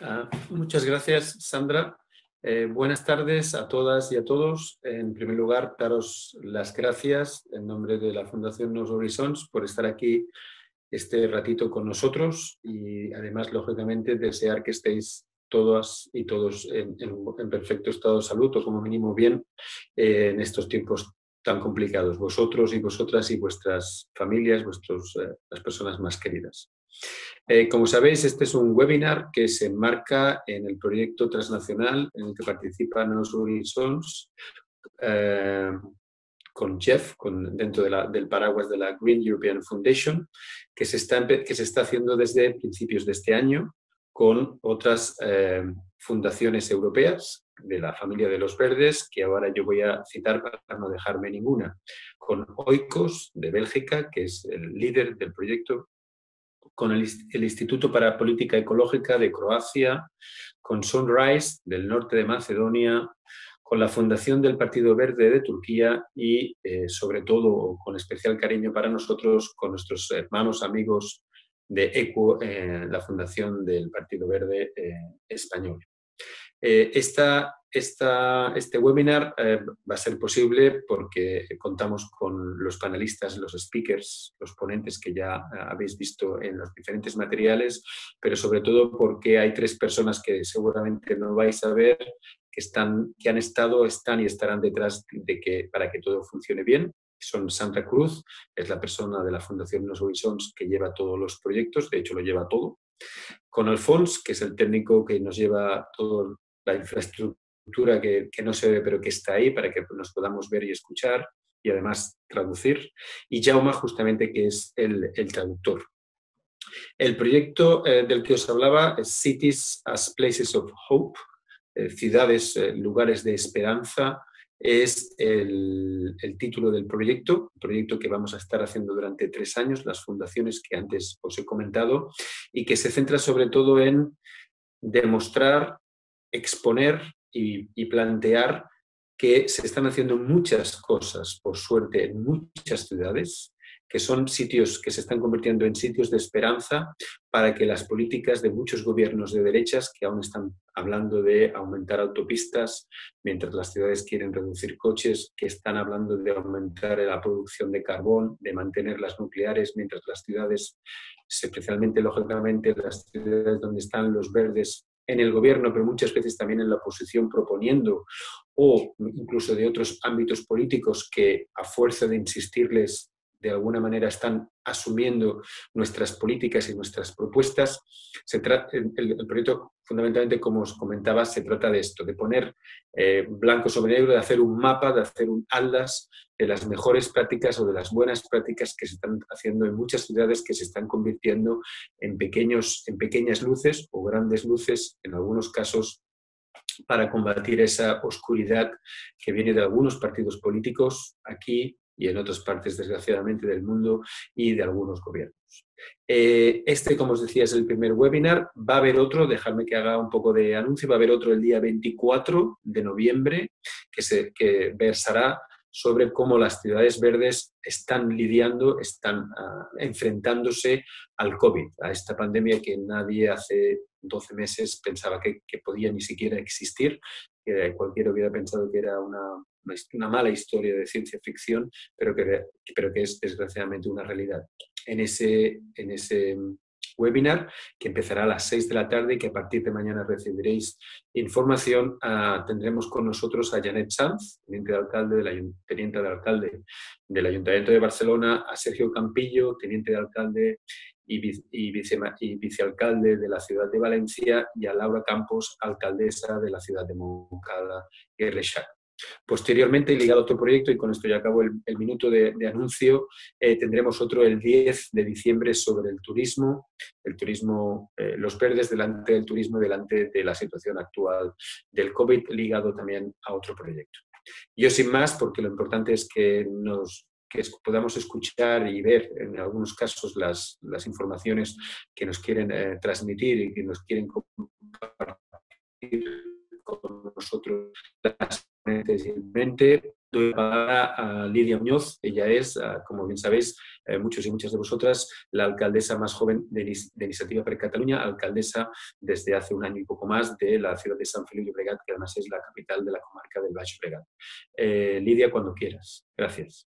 Ah, muchas gracias, Sandra. Eh, buenas tardes a todas y a todos. En primer lugar, daros las gracias en nombre de la Fundación Nos Horizons por estar aquí este ratito con nosotros y además, lógicamente, desear que estéis todas y todos en, perfecto estado de salud o como mínimo bien eh, en estos tiempos tan complicados, vosotros y vosotras y vuestras familias, vuestros, eh, las personas más queridas. Eh, como sabéis, este es un webinar que se enmarca en el proyecto transnacional en el que participan los Horizons eh, con Jeff, con, dentro del paraguas de la Green European Foundation, que se, está, que se está haciendo desde principios de este año con otras eh, fundaciones europeas de la familia de los verdes, que ahora yo voy a citar para no dejarme ninguna, con Oikos de Bélgica, que es el líder del proyecto, con el, Instituto para Política Ecológica de Croacia, con Sunrise del norte de Macedonia, con la Fundación del Partido Verde de Turquía y, eh, sobre todo, con especial cariño para nosotros, con nuestros hermanos, amigos de ECU, eh, la Fundación del Partido Verde eh, Español. Esta este webinar eh, va a ser posible porque contamos con los panelistas, los speakers, los ponentes que ya eh, habéis visto en los diferentes materiales, pero sobre todo porque hay tres personas que seguramente no vais a ver, que, están, que han estado, están y estarán detrás de que, para que todo funcione bien. Son Sandra Cruz, es la persona de la Fundación Los Horizons que lleva todos los proyectos, de hecho lo lleva todo. Con Alfons, que es el técnico que nos lleva toda la infraestructura que, no se ve pero que está ahí para que nos podamos ver y escuchar y además traducir. Y Jauma justamente que es el, traductor. El proyecto eh, del que os hablaba es Cities as Places of Hope, eh, ciudades, eh, lugares de esperanza, es el, título del proyecto, proyecto que vamos a estar haciendo durante tres años, las fundaciones que antes os he comentado, y que se centra sobre todo en demostrar, exponer y, plantear que se están haciendo muchas cosas, por suerte, en muchas ciudades, que son sitios que se están convirtiendo en sitios de esperanza para que las políticas de muchos gobiernos de derechas que aún están hablando de aumentar autopistas, mientras las ciudades quieren reducir coches, que están hablando de aumentar la producción de carbón, de mantener las nucleares, mientras las ciudades, especialmente lógicamente las ciudades donde están los verdes, en el gobierno, pero muchas veces también en la oposición proponiendo, o incluso de otros ámbitos políticos que a fuerza de insistirles de alguna manera están asumiendo nuestras políticas y nuestras propuestas. Se el, proyecto, fundamentalmente, como os comentaba, se trata de esto, de poner eh, blanco sobre negro, de hacer un mapa, de hacer un atlas de las mejores prácticas o de las buenas prácticas que se están haciendo en muchas ciudades que se están convirtiendo en, pequeños, en pequeñas luces o grandes luces, en algunos casos para combatir esa oscuridad que viene de algunos partidos políticos aquí y en otras partes, desgraciadamente, del mundo y de algunos gobiernos. Eh, este, como os decía, es el primer webinar. Va a haber otro, dejadme que haga un poco de anuncio, va a haber otro el día 24 de noviembre que, se, que versará sobre cómo las ciudades verdes están lidiando, están ah, enfrentándose al COVID, a esta pandemia que nadie hace 12 meses pensaba que, que podía ni siquiera existir, que cualquiera hubiera pensado que era una, una mala historia de ciencia ficción, pero que, pero que es desgraciadamente una realidad. En ese, en ese webinar que empezará a las 6 de la tarde y que a partir de mañana recibiréis información. Ah, tendremos con nosotros a Janet Sanz, teniente de alcalde, del, teniente de alcalde del Ayuntamiento de Barcelona, a Sergio Campillo, teniente de alcalde y, vice, y, vicealcalde de la ciudad de Valencia, y a Laura Campos, alcaldesa de la ciudad de Moncada y Reixac. Posteriormente, ligado a otro proyecto, y con esto ya acabo el, minuto de, anuncio, eh, tendremos otro el 10 de diciembre sobre el turismo, el turismo, eh, los verdes delante del turismo, delante de la situación actual del COVID, ligado también a otro proyecto. Yo sin más, porque lo importante es que nos podamos escuchar y ver en algunos casos las, informaciones que nos quieren eh, transmitir y que nos quieren compartir con nosotros las simplemente doy la palabra a Lidia Muñoz. Ella es, ah, como bien sabéis, eh, muchos y muchas de vosotras, la alcaldesa más joven de, Iniciativa per Cataluña, alcaldesa desde hace un año y poco más de la ciudad de San Feliu de Bregat, que además es la capital de la comarca del Baix Bregat. Eh, Lidia, cuando quieras. Gracias.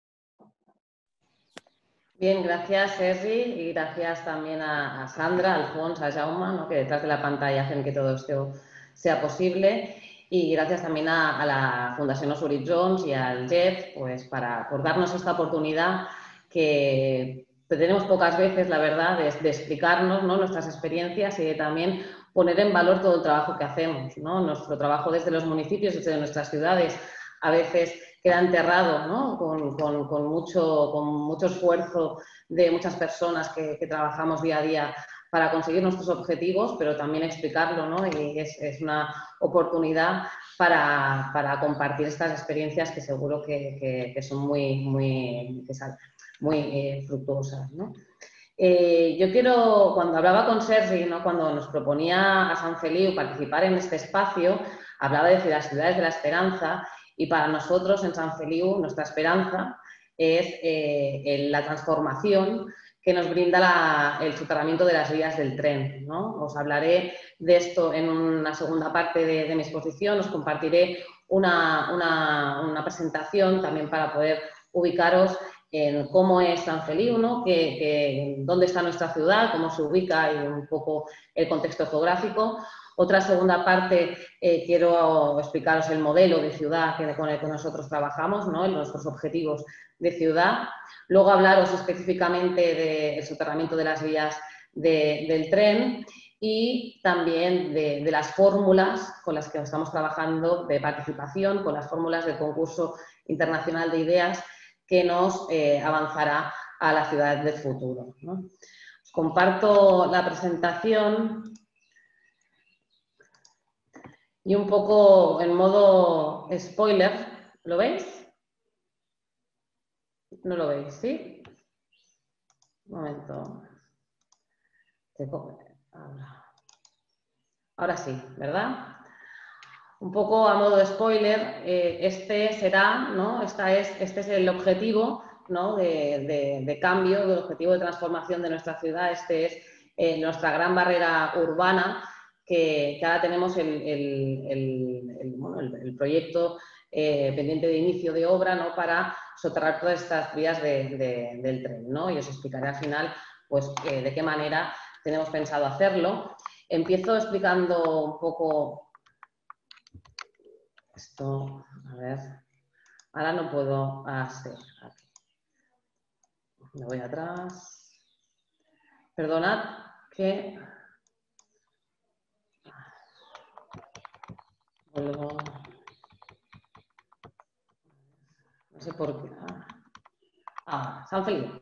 Bien, gracias Sergi y gracias también a, Sandra, a Alfonso, a Jaume, que detrás de la pantalla hacen que todo esto sea posible. Y gracias también a, la Fundación Los Jones y al JEF pues, para, por darnos esta oportunidad que tenemos pocas veces, la verdad, de, explicarnos nuestras experiencias y de también poner en valor todo el trabajo que hacemos. Nuestro trabajo desde los municipios, desde nuestras ciudades, a veces queda enterrado con, mucho, con mucho esfuerzo de muchas personas que trabajamos día a día para conseguir nuestros objetivos, pero también explicarlo, ¿no? Y es, una oportunidad para, compartir estas experiencias que seguro que, son muy, eh, fructuosas, eh, yo quiero, cuando hablaba con Sergi, ¿no? cuando nos proponía a San Feliu participar en este espacio, hablaba de las ciudades de la esperanza y para nosotros en San Feliu nuestra esperanza es eh, la transformación que nos brinda el soterramiento de las vías del tren. ¿no? Os hablaré de esto en una segunda parte de, mi exposición, os compartiré una, una, presentación también para poder ubicaros en cómo es San Feliu, ¿no? que, dónde está nuestra ciudad, cómo se ubica y un poco el contexto geográfico. Otra segunda parte, eh, quiero explicaros el modelo de ciudad con el que nosotros trabajamos, ¿no? nuestros objetivos de ciudad. Luego hablaros específicamente del soterramiento de las vías del tren y también de, las fórmulas con las que estamos trabajando de participación, con las fórmulas del concurso internacional de ideas que nos eh, avanzará a la ciudad del futuro. Comparto la presentación y un poco en modo spoiler, ¿lo veis? No lo veis, ¿sí? Un momento. Ahora sí, ¿verdad? Un poco a modo de spoiler, eh, este será, ¿no? Esta es, este es el objetivo ¿no? de, cambio, el objetivo de transformación de nuestra ciudad. Este es eh, nuestra gran barrera urbana, que, ahora tenemos el, el proyecto eh, pendiente de inicio de obra ¿no? para soterrar todas estas vías del tren. ¿no? Y os explicaré al final pues, eh, de qué manera tenemos pensado hacerlo. Empiezo explicando un poco esto. A ver, ahora no puedo hacer. Me voy atrás. Perdonad que... No sé por qué. Ah, ah San Feliu.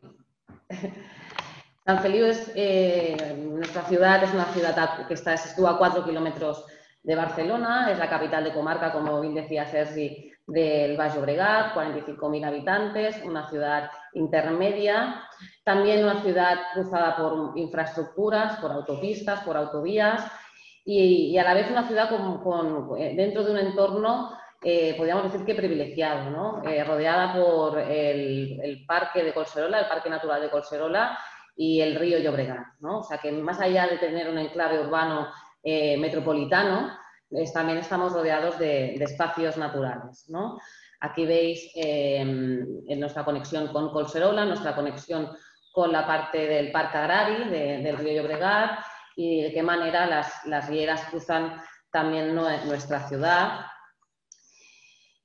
San Feliu es eh, nuestra ciudad, es una ciudad que está, sitúa a cuatro kilómetros de Barcelona, es la capital de comarca, como bien decía Sergi, del Baix Llobregat, 45.000 habitantes, una ciudad intermedia, también una ciudad cruzada por infraestructuras, por autopistas, por autovías y, a la vez una ciudad con, eh, dentro de un entorno eh, podríamos decir que privilegiado, ¿no? Eh, rodeada por el, parque de Colserola, el parque natural de Colserola y el río Llobregat. ¿no? O sea que más allá de tener un enclave urbano metropolitano, también estamos rodeados de, espacios naturales. ¿no? Aquí veis en nuestra conexión con Colserola, nuestra conexión con la parte del parque agrari del río Llobregat y de qué manera las, las cruzan también nuestra ciudad.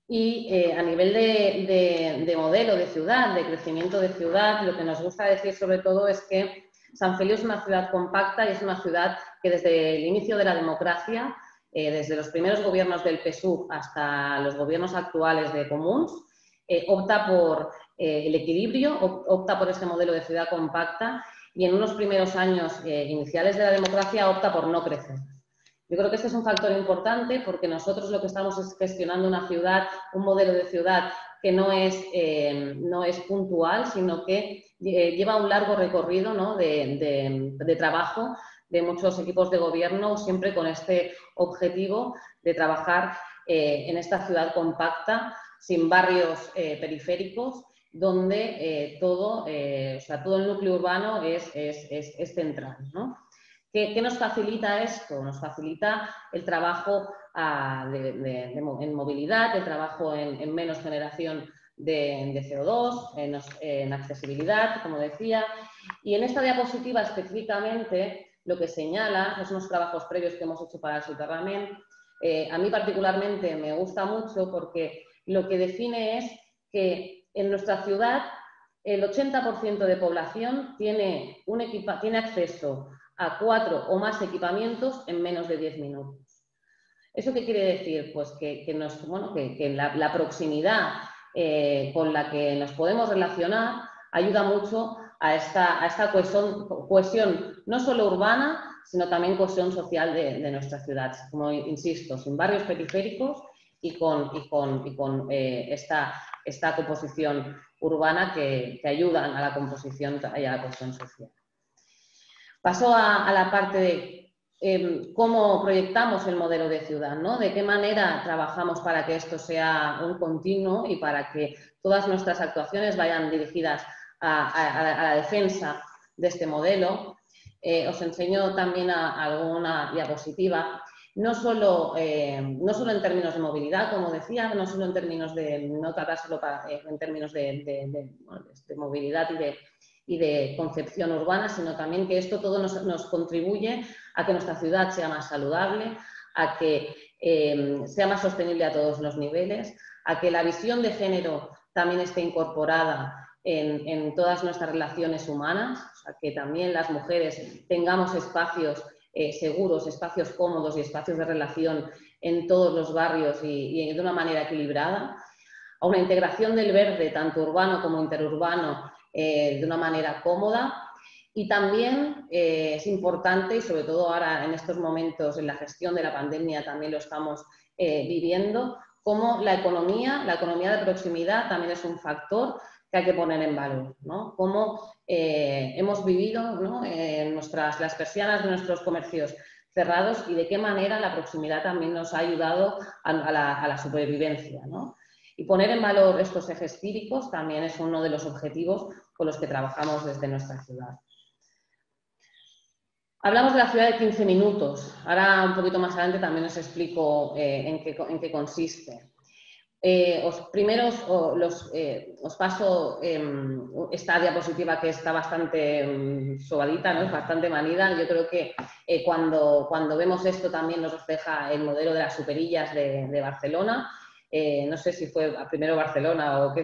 Y eh, a nivel de, modelo de ciudad, de crecimiento de ciudad, lo que nos gusta decir sobre todo es que San Feliu es una ciudad compacta y es una ciudad que desde el inicio de la democracia, eh, desde los primeros gobiernos del PSUV hasta los gobiernos actuales de Comuns, eh, opta por el equilibrio, opta por este modelo de ciudad compacta y en unos primeros años iniciales de la democracia opta por no crecer. Yo creo que este es un factor importante porque nosotros lo que estamos es gestionando una ciudad, un modelo de ciudad que no es, eh, no es puntual, sino que eh, lleva un largo recorrido de, trabajo de muchos equipos de gobierno, siempre con este objetivo de trabajar eh, en esta ciudad compacta sin barrios periféricos, donde todo, o sea, todo el núcleo urbano es, central. ¿Qué, nos facilita esto? Nos facilita el trabajo ah, en movilidad, el trabajo en, menos generación de, CO2, en, accesibilidad, como decía. Y en esta diapositiva específicamente lo que señala, es unos trabajos previos que hemos hecho para el soterramiento, eh, a mí particularmente me gusta mucho porque lo que define es que en nuestra ciudad el 80% de población tiene, un tiene acceso a cuatro o más equipamientos en menos de 10 minutos. ¿Eso qué quiere decir? Pues que, la, proximidad eh, con la que nos podemos relacionar ayuda mucho a esta, a esta cohesión, no solo urbana, sino también cohesión social de, nuestra ciudad. Como insisto, sin barrios periféricos y con, con, eh, esta, esta composición urbana que, que ayudan a la composición y a la cohesión social. Paso a, la parte de em, cómo proyectamos el modelo de ciudad, ¿no? De qué manera trabajamos para que esto sea un continuo y para que todas nuestras actuaciones vayan dirigidas a, la defensa de este modelo. Eh, os enseño también alguna diapositiva, no solo, em, no solo en términos de movilidad, como decía, no solo en términos de, no tratárselo eh, en términos de movilidad y de y de concepción urbana, sino también que esto todo nos, contribuye a que nuestra ciudad sea más saludable, a que eh, sea más sostenible a todos los niveles, a que la visión de género también esté incorporada en, todas nuestras relaciones humanas, a que también las mujeres tengamos espacios eh, seguros, espacios cómodos y espacios de relación en todos los barrios y, de una manera equilibrada, a una integración del verde, tanto urbano como interurbano, eh, de una manera cómoda. Y también eh, es importante, y sobre todo ahora en estos momentos en la gestión de la pandemia también lo estamos viviendo, como la economía, la economía de proximidad también es un factor que hay que poner en valor. ¿no? Cómo hemos vivido nuestras, las persianas de nuestros comercios cerrados y de qué manera la proximidad también nos ha ayudado a, la, a supervivencia. ¿no? Y poner en valor estos ejes cívicos también es uno de los objetivos con los que trabajamos desde nuestra ciudad. Hablamos de la ciudad de 15 minutos. Ahora, un poquito más adelante, también os explico eh, en, qué, consiste. Eh, os, primeros los, eh, os paso em, esta diapositiva que está bastante um, sobadita, ¿no? es bastante manida. Yo creo que cuando, cuando vemos esto también nos refleja el modelo de las superillas de Barcelona. Eh, no sé si fue primero Barcelona o qué,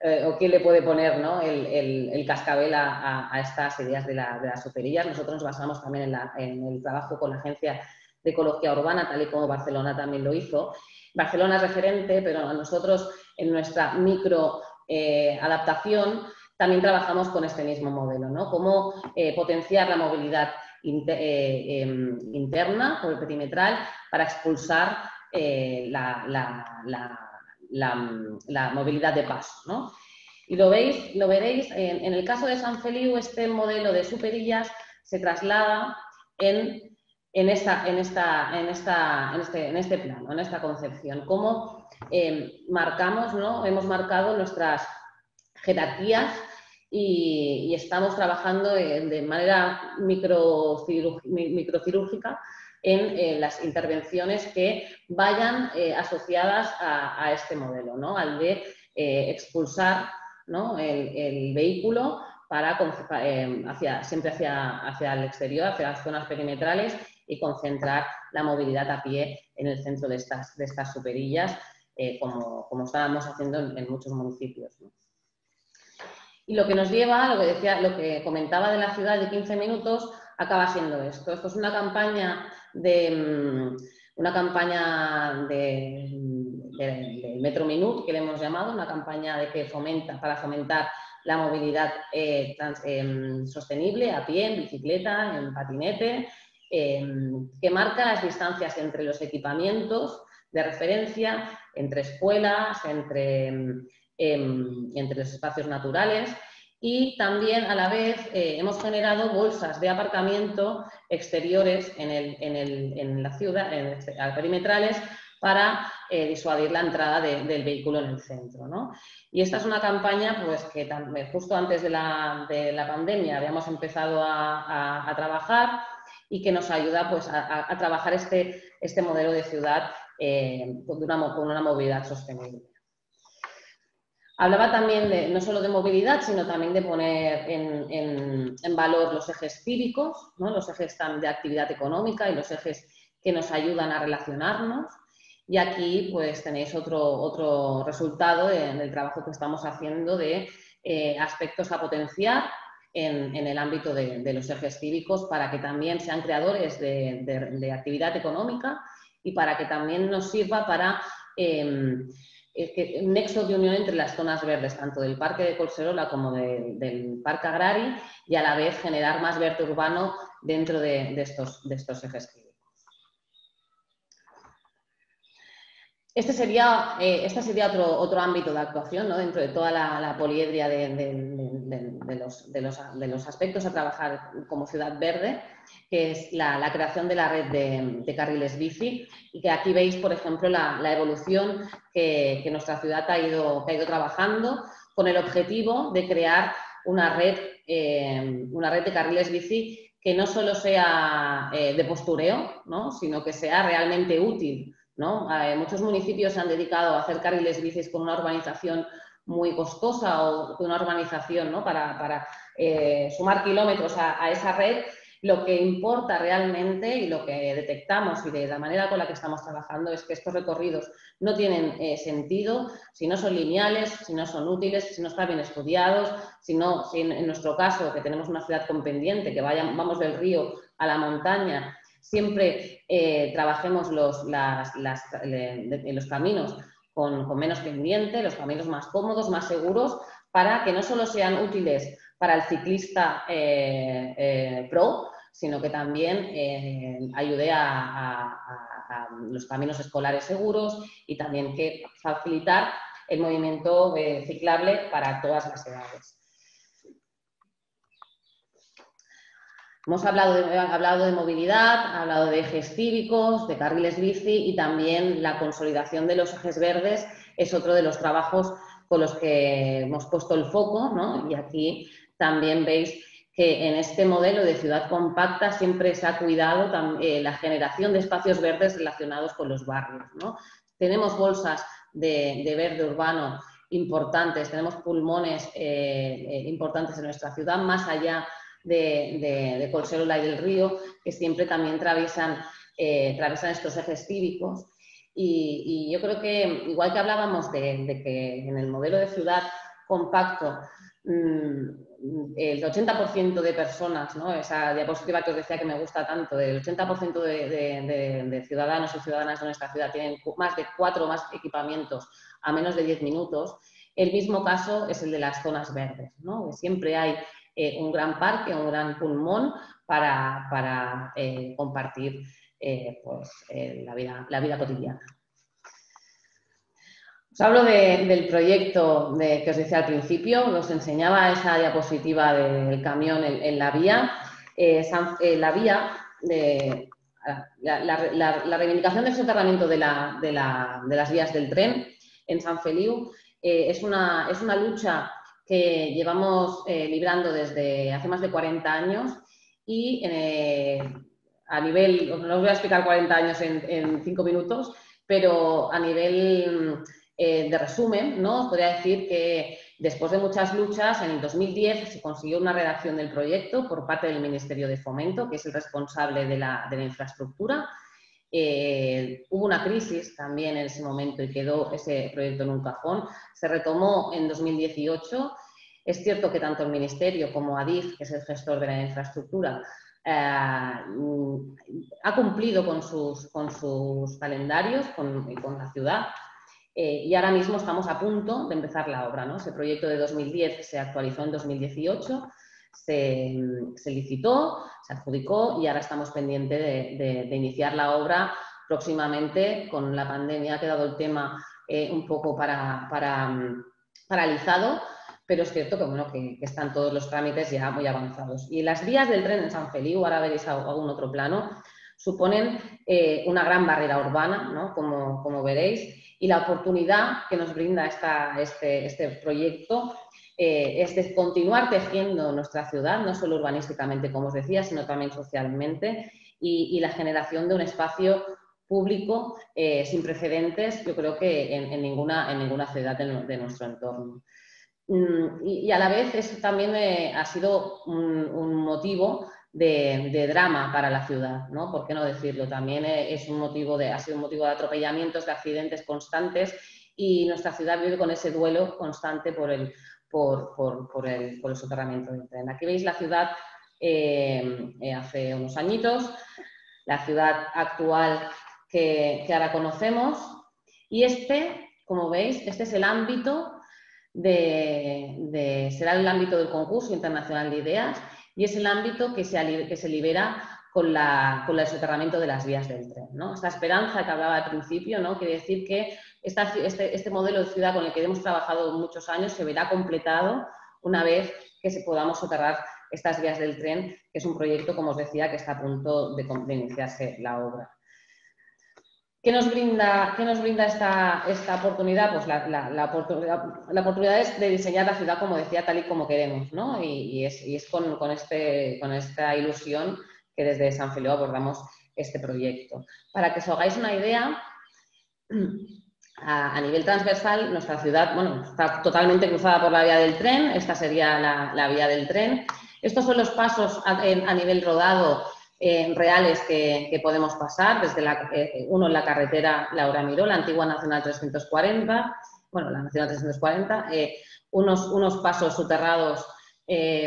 eh, o qué, le puede poner el, cascabel a, estas ideas de, las superillas. Nosotros nos basamos también en, el trabajo con la Agencia de Ecología Urbana, tal y como Barcelona también lo hizo. Barcelona es referente, pero nosotros en nuestra micro eh, adaptación también trabajamos con este mismo modelo, ¿no? Cómo potenciar la movilidad em, interna o perimetral para expulsar eh, la, movilidad de paso. Y lo, veis, lo veréis, en, el caso de San Feliu, este modelo de superillas se traslada en, esta, en, esta, en, esta, en, este, en este plano, en esta concepción. Cómo eh, marcamos, ¿no? hemos marcado nuestras jerarquías y, estamos trabajando de, manera microcirúrgica en las intervenciones que vayan eh, asociadas a, este modelo, ¿no? al de eh, expulsar el, vehículo para, eh, hacia, siempre hacia, hacia el exterior, hacia las zonas perimetrales y concentrar la movilidad a pie en el centro de estas, de estas superillas, como, como, estábamos haciendo en, muchos municipios. Y lo que nos lleva, lo que, decía, lo que comentaba de la ciudad de 15 minutos, acaba siendo esto. Esto es una campaña de mm, una campaña de, Metro Minut, que le hemos llamado, una campaña de que fomenta, para fomentar la movilidad eh, em, sostenible a pie, en bicicleta, en patinete, em, que marca las distancias entre los equipamientos de referencia, entre escuelas, entre, em, entre los espacios naturales y también a la vez eh, hemos generado bolsas de aparcamiento exteriores en, la ciudad, en, perimetrales, para eh, disuadir la entrada del vehículo en el centro. Y esta es una campaña pues, que justo antes de la, pandemia habíamos empezado a, trabajar y que nos ayuda pues, a, trabajar este, este, modelo de ciudad eh, con, una, movilidad sostenible. Hablaba también no solo de movilidad, sino también de poner en, valor los ejes cívicos, los ejes de actividad económica y los ejes que nos ayudan a relacionarnos. Y aquí pues tenéis otro, otro resultado del trabajo que estamos haciendo de eh, aspectos a potenciar en, el ámbito de, los ejes cívicos para que también sean creadores de, actividad económica y para que también nos sirva para em, un nexo de unión entre las zonas verdes, tanto del Parque de Colserola como del Parque Agrari, y a la vez generar más verde urbano dentro de, estos, de estos ejes cívicos. Este sería, eh, este otro, ámbito de actuación dentro de toda la, poliedria de, los, aspectos a trabajar como ciudad verde, que es la, creación de la red de, carriles bici y que aquí veis, por ejemplo, la, evolución que, nuestra ciudad ha ido, trabajando con el objetivo de crear una red, eh, una red de carriles bici que no solo sea eh, de postureo, ¿no? sino que sea realmente útil eh, muchos municipios se han dedicado a hacer carriles bicis con una urbanización muy costosa o con una urbanización para, eh, sumar kilómetros a, esa red. Lo que importa realmente y lo que detectamos y de la manera con la que estamos trabajando es que estos recorridos no tienen eh, sentido si no son lineales, si no son útiles, si no están bien estudiados, si, no, si en, nuestro caso, que tenemos una ciudad con pendiente, que vamos del río a la montaña, siempre eh, trabajemos los, los caminos con, menos pendiente, los caminos más cómodos, más seguros, para que no solo sean útiles para el ciclista eh, eh, pro, sino que también ayude a, los caminos escolares seguros y también que facilitar el movimiento ciclable para todas las edades. Hemos hablado de, hablado de movilidad, hablado de ejes cívicos, de carriles bici y también la consolidación de los ejes verdes es otro de los trabajos con los que hemos puesto el foco y aquí también veis que en este modelo de ciudad compacta siempre se ha cuidado eh, la generación de espacios verdes relacionados con los barrios. Tenemos bolsas de, verde urbano importantes, tenemos pulmones eh, eh, importantes en nuestra ciudad, más allá de, de, Colserola y del Río, que siempre también atraviesan, eh, estos ejes cívicos. Y, yo creo que, igual que hablábamos de, que en el modelo de ciudad compacto, mm, el 80% de personas, ¿no? esa diapositiva que os decía que me gusta tanto, el 80% de, ciudadanos y ciudadanas de nuestra ciudad tienen más de cuatro más equipamientos a menos de 10 minutos, el mismo caso es el de las zonas verdes. ¿no? Siempre hay eh, un gran parque, un gran pulmón para, eh, compartir eh, pues, la, vida, la vida cotidiana. Os hablo del proyecto de, que os decía al principio, os enseñaba esa diapositiva del camión en, la vía. la vía, de, la, reivindicación del soterramiento de, las vías del tren en San Feliu es, una, es una lucha que llevamos eh, librando desde hace más de 40 años y eh, a nivel, no os voy a explicar 40 años en, 5 minutos, pero a nivel eh, de resumen, ¿no? podría decir que después de muchas luchas, en el 2010 se consiguió una redacción del proyecto por parte del Ministerio de Fomento, que es el responsable de la, de la infraestructura. hubo una crisis también en ese momento y quedó ese proyecto en un cajón. Se retomó en 2018 es cierto que tanto el Ministerio como ADIF, que es el gestor de la infraestructura, eh, ha cumplido con sus, calendarios, con, con la ciudad, eh, y ahora mismo estamos a punto de empezar la obra. ¿no? Ese proyecto de 2010 se actualizó en 2018, se, licitó, se adjudicó y ahora estamos pendientes de, iniciar la obra próximamente. Con la pandemia ha quedado el tema eh, un poco para, paralizado, pero es cierto que, bueno, que, están todos los trámites ya muy avanzados. Y las vías del tren en San Feliu, ahora veréis algún otro plano, suponen eh, una gran barrera urbana, como, como, veréis, y la oportunidad que nos brinda este, este, proyecto eh, es de continuar tejiendo nuestra ciudad, no solo urbanísticamente, como os decía, sino también socialmente, y, la generación de un espacio público eh, sin precedentes, yo creo que en, ninguna, en ninguna ciudad de, nuestro entorno. Mm, y, a la vez eso también ha sido un motivo de, drama para la ciudad, ¿no? ¿Por qué no decirlo? También es un motivo de, ha sido un motivo de atropellamientos, de accidentes constantes y nuestra ciudad vive con ese duelo constante por el, por, el, soterramiento del tren. Aquí veis la ciudad eh, eh, hace unos añitos, la ciudad actual que, ahora conocemos y este, como veis, este es el ámbito de, será el ámbito del concurso internacional de ideas y es el ámbito que se, libera con, la, con, el soterramiento de las vías del tren. ¿no? Esta esperanza que hablaba al principio ¿no? quiere decir que este, este, modelo de ciudad con el que hemos trabajado muchos años se verá completado una vez que se podamos soterrar estas vías del tren, que es un proyecto, como os decía, que está a punto de, de iniciarse la obra. ¿Qué nos brinda, esta, oportunidad? Pues la, oportunidad, es de diseñar la ciudad, como decía, tal y como queremos, ¿no? Y, es, este, con esta ilusión que desde San Feliu abordamos este proyecto. Para que os hagáis una idea, a, nivel transversal, nuestra ciudad bueno, está totalmente cruzada por la vía del tren, esta sería la, vía del tren. Estos son los pasos a nivel rodado eh, reales que, podemos pasar, desde la, eh, uno en la carretera Laura Miró, la antigua Nacional 340, bueno, la Nacional 340, eh, unos, unos pasos soterrados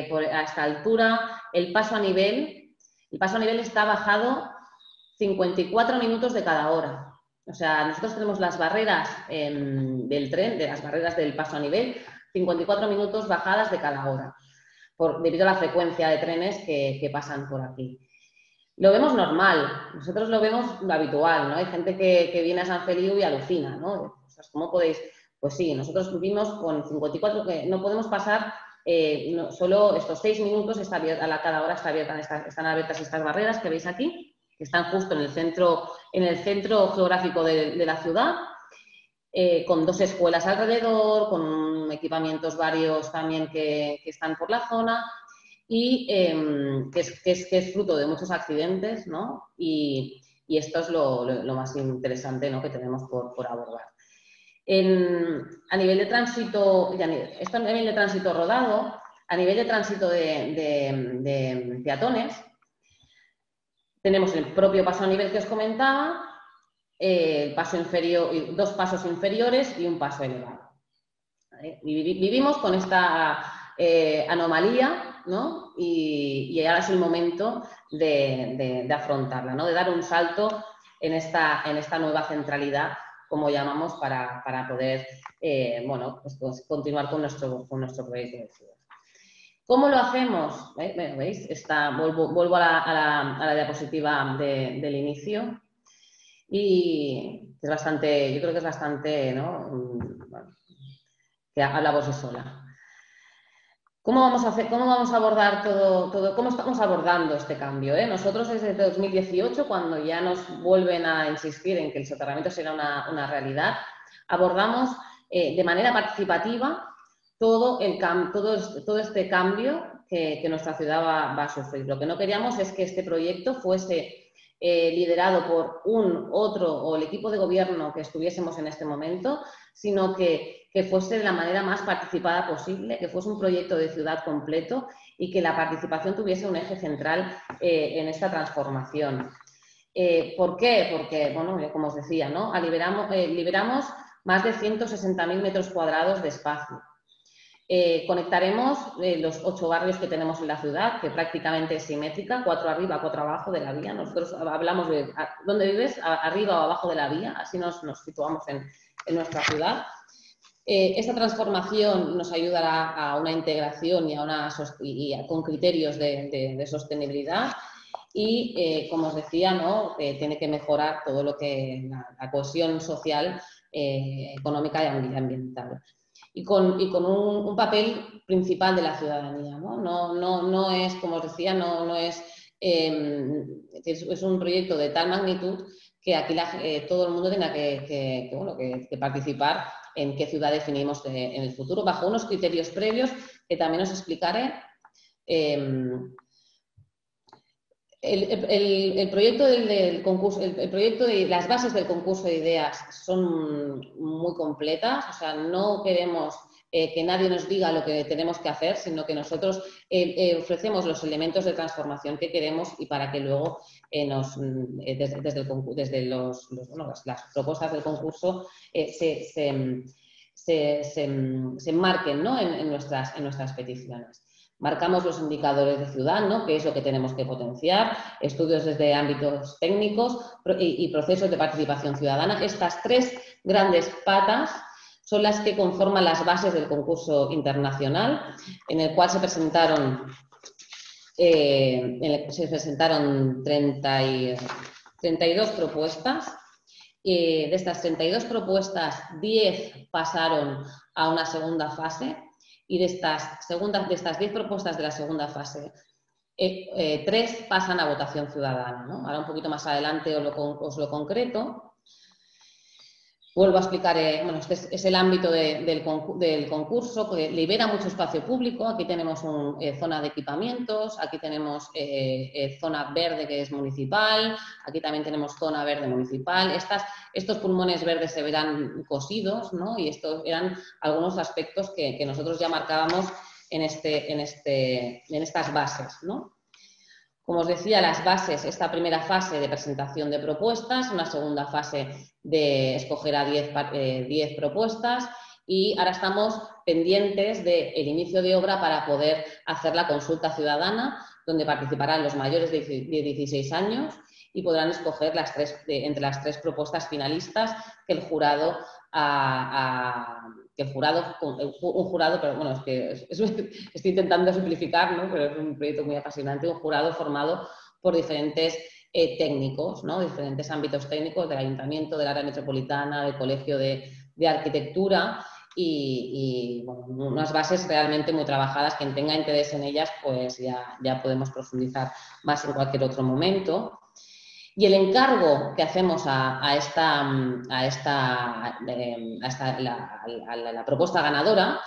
por, a esta altura, el paso a nivel, el paso a nivel está bajado 54 minutos de cada hora. O sea, nosotros tenemos las barreras del tren, de las barreras del paso a nivel, 54 minutos bajadas de cada hora, por, debido a la frecuencia de trenes que pasan por aquí lo vemos normal, nosotros lo vemos habitual, ¿no? Hay gente que, viene a San Feliu y alucina, ¿no? ¿Cómo podéis? Pues sí, nosotros vivimos con 54, que no podemos pasar eh, solo estos seis minutos, está a la, cada hora está abierta, están abiertas estas barreras que veis aquí, que están justo en el centro, en el centro geográfico de, la ciudad, eh, con dos escuelas alrededor, con equipamientos varios también que, que están por la zona, y em, que, es, que, es, fruto de muchos accidentes, ¿no? Y, y esto es lo, lo, más interesante ¿no? que tenemos por, por abordar. En, a nivel de tránsito, esto a nivel de tránsito rodado, a nivel de tránsito de, de, peatones, tenemos el propio paso a nivel que os comentaba, el paso inferior, dos pasos inferiores y un paso elevado. Vivimos con esta eh, anomalía ¿no? Y, ahora es el momento de, afrontarla, ¿no? De dar un salto en esta, en esta nueva centralidad, como llamamos, para, poder, eh, bueno, pues, pues, continuar con nuestro, con nuestro proyecto de ciudad. ¿Cómo lo hacemos? ¿Veis? vuelvo, a, la, diapositiva del inicio y es bastante, yo creo que es bastante, ¿no? Mm, que habla por sí sola. ¿Cómo vamos a, hacer, cómo vamos a abordar todo, todo, cómo estamos abordando este cambio? Eh? Nosotros desde 2018, cuando ya nos vuelven a insistir en que el soterramiento será una, realidad, abordamos eh, de manera participativa todo, el, todo, todo este cambio que, nuestra ciudad va, a sufrir. Lo que no queríamos es que este proyecto fuese eh, liderado por un, otro o el equipo de gobierno que estuviésemos en este momento, sino que que fuese de la manera más participada posible, que fuese un proyecto de ciudad completo y que la participación tuviese un eje central eh, en esta transformación. Eh, ¿Por qué? Porque, bueno, como os decía, ¿no? liberamos, eh, liberamos más de 160.000 metros cuadrados de espacio. conectaremos los ocho barrios que tenemos en la ciudad, que prácticamente es simétrica, cuatro arriba, cuatro abajo de la vía. Nosotros hablamos de dónde vives, arriba o abajo de la vía, así nos, situamos en, en nuestra ciudad. Eh, esta transformación nos ayudará a una integración y, a una, con criterios de, sostenibilidad y, eh, como os decía, ¿no? tiene que mejorar todo lo que la, cohesión social, eh, económica y ambiental. Y con, un, papel principal de la ciudadanía. ¿no? No, no, no es, como os decía, no, no es em, es un proyecto de tal magnitud que aquí eh, todo el mundo tenga que, participar en qué ciudad definimos en el futuro, bajo unos criterios previos que también os explicaré. Em, el, proyecto del, concurso, el, proyecto de las bases del concurso de ideas son muy completas, o sea, no queremos eh, que nadie nos diga lo que tenemos que hacer, sino que nosotros eh, eh, ofrecemos los elementos de transformación que queremos y para que luego nos, desde, desde, los, las, propuestas del concurso se, se, se, marquen en, nuestras, en nuestras peticiones. Marcamos los indicadores de ciudad, ¿no? qué es lo que tenemos que potenciar, estudios desde ámbitos técnicos y procesos de participación ciudadana. Estas tres grandes patas son las que conforman las bases del concurso internacional, en el cual se presentaron, eh, se presentaron 32 propuestas. de estas 32 propuestas, 10 pasaron a una segunda fase y de estas, segundas, de estas 10 propuestas de la segunda fase, eh, eh, tres pasan a votación ciudadana. Ahora un poquito más adelante lo, os lo concreto. Vuelvo a explicar, eh, bueno, este es, el ámbito del, concurso, que libera mucho espacio público. Aquí tenemos una eh, zona de equipamientos, aquí tenemos eh, zona verde que es municipal, aquí también tenemos zona verde municipal. Estos pulmones verdes se verán cosidos, ¿no? Y estos eran algunos aspectos que, nosotros ya marcábamos en, este, este, en estas bases, ¿no? Como os decía, las bases, esta primera fase de presentación de propuestas, una segunda fase de escoger a 10, eh, propuestas y ahora estamos pendientes del inicio de obra para poder hacer la consulta ciudadana, donde participarán los mayores de 16 años y podrán escoger entre las tres propuestas finalistas que el jurado ha, que jurado, un jurado, pero bueno, es que estoy intentando simplificar, ¿no? pero es un proyecto muy apasionante, un jurado formado por diferentes eh, técnicos, ¿no? diferentes ámbitos técnicos del ayuntamiento, del área metropolitana, del colegio de, arquitectura y, unas bases realmente muy trabajadas. Quien tenga interés en ellas, pues ya, ya podemos profundizar más en cualquier otro momento. Y el encargo que hacemos a, esta, a esta, eh, la, propuesta ganadora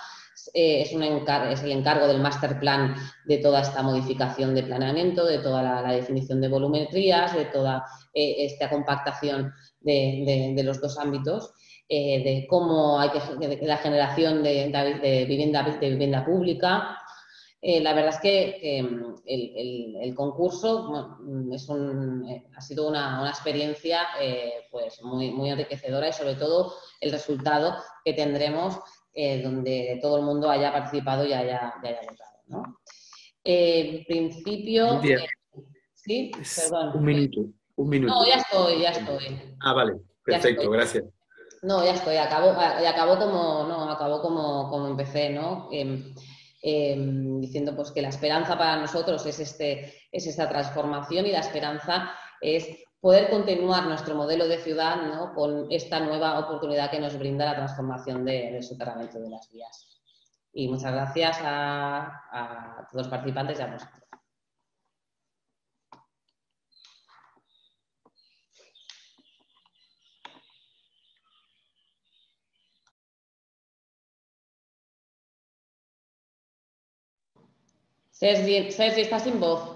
eh, es, un es, el encargo del master plan de toda esta modificación de planeamiento, de toda la, definición de volumetrías, de toda eh, esta compactación de, los dos ámbitos, de cómo hay que la generación de, vivienda, de vivienda pública, eh, la verdad es que mm, el, concurso mm, es eh, ha sido una, experiencia eh, pues muy, muy enriquecedora y sobre todo el resultado que tendremos donde todo el mundo haya participado y haya, votado. En principio... sí, perdón. Un minuto, un minuto. No, ya estoy, ya estoy. Ah, vale, perfecto, gracias. No, ya estoy, acabó, acabó como, no, acabó como, como empecé, ¿no? Em, diciendo pues, que la esperanza para nosotros es, este, es esta transformación y la esperanza es poder continuar nuestro modelo de ciudad con esta nueva oportunidad que nos brinda la transformación del soterramiento de las vías. Y muchas gracias a, a todos los participantes y a vosotros. Sergi, Sergi, estás sin voz.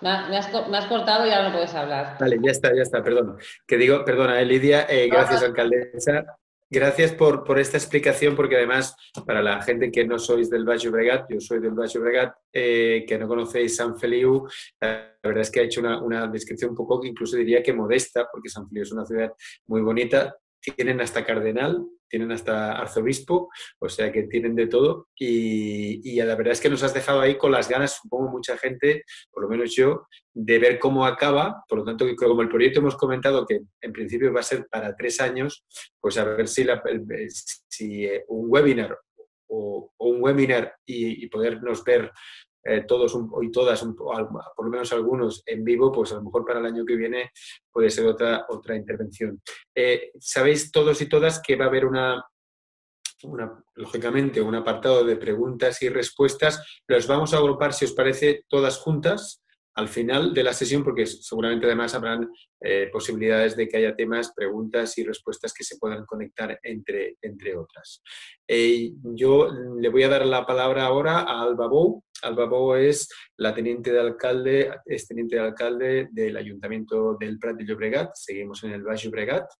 Me, has, cortado y ahora no puedes hablar. Vale, ya está, ya está, perdón. Que digo, perdona, eh, Lidia, eh, gracias, alcaldesa. Gracias por, por, esta explicación, porque además, para la gente que no sois del Valle Bregat, yo soy del Valle Bregat, eh, que no conocéis San Feliu, la verdad es que ha hecho una, una, descripción un poco, incluso diría que modesta, porque San Feliu es una ciudad muy bonita, tienen hasta cardenal, tienen hasta arzobispo, o sea que tienen de todo. Y, la verdad es que nos has dejado ahí con las ganas, supongo mucha gente, por lo menos yo, de ver cómo acaba. Por lo tanto, como el proyecto hemos comentado que en principio va a ser para tres años, pues a ver si, si eh, un webinar o, un webinar y, y podernos ver eh, todos y todas, por lo menos algunos en vivo, pues a lo mejor para el año que viene puede ser otra, otra intervención. Eh, Sabéis todos y todas que va a haber una, lógicamente, un apartado de preguntas y respuestas. Los vamos a agrupar, si os parece, todas juntas al final de la sesión, porque seguramente además habrán eh, posibilidades de que haya temas, preguntas y respuestas que se puedan conectar entre, entre otras. Eh, yo le voy a dar la palabra ahora a Alba Bou. Alba Bou es la teniente de alcalde, es teniente de alcalde del Ayuntamiento del Prat de Llobregat. Seguimos en el Baix Llobregat,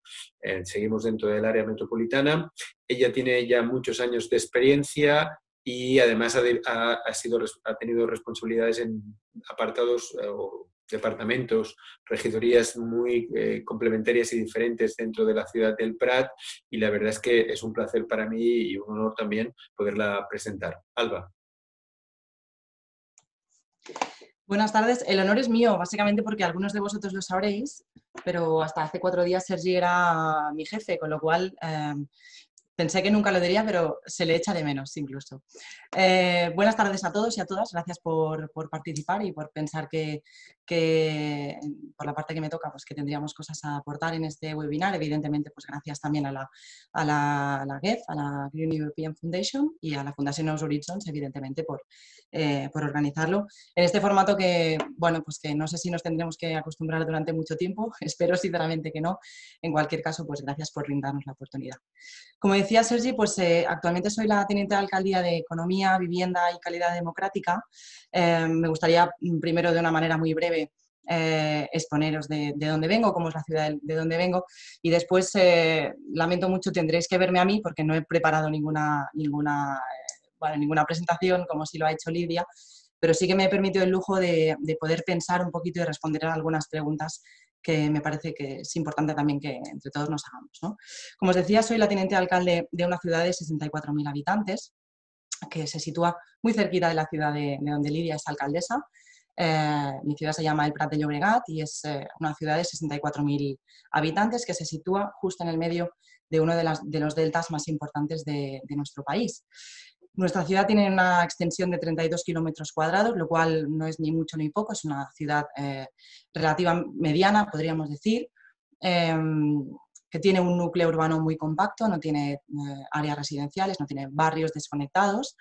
eh, seguimos dentro del área metropolitana. Ella tiene ya muchos años de experiencia y además ha, sido, ha tenido responsabilidades en apartados eh, o departamentos, regidorías muy eh, complementarias y diferentes dentro de la ciudad del Prat y la verdad es que es un placer para mí y un honor también poderla presentar. Alba. Buenas tardes. El honor es mío, básicamente porque algunos de vosotros lo sabréis, pero hasta hace cuatro días Sergi era mi jefe, con lo cual eh, Pensé que nunca lo diría, pero se le echa de menos incluso. Eh, buenas tardes a todos y a todas. Gracias por, participar y por pensar que, por la parte que me toca, pues que tendríamos cosas a aportar en este webinar. Evidentemente, pues gracias también a la, a la, la GEF, a la Green European Foundation y a la Fundación Nos Horizons, evidentemente, por, eh, por organizarlo. En este formato que, bueno, pues que no sé si nos tendremos que acostumbrar durante mucho tiempo. Espero sinceramente que no. En cualquier caso, pues gracias por brindarnos la oportunidad. Como decía Sergi, pues eh, actualmente soy la teniente de alcaldía de Economía, Vivienda y Calidad Democrática. Eh, me gustaría mm, primero de una manera muy breve eh, exponeros de, dónde vengo, cómo es la ciudad de, dónde vengo y después lamento mucho tendréis que verme a mí porque no he preparado ninguna, ninguna, ninguna presentación como si lo ha hecho Lidia, pero sí que me he permitido el lujo de, de poder pensar un poquito y responder a algunas preguntas que me parece que es importante también que entre todos nos hagamos. Como os decía, soy la teniente alcalde de una ciudad de 64.000 habitantes, que se sitúa muy cerquita de la ciudad de, donde Lidia es alcaldesa. Eh, mi ciudad se llama El Prat de Llobregat y es eh, una ciudad de 64.000 habitantes que se sitúa justo en el medio de uno de, las, de los deltas más importantes de, de nuestro país. Nuestra ciudad tiene una extensión de 32 kilómetros cuadrados, lo cual no es ni mucho ni poco, es una ciudad eh, relativa mediana, podríamos decir, em, que tiene un núcleo urbano muy compacto, no tiene eh, áreas residenciales, no tiene barrios desconectados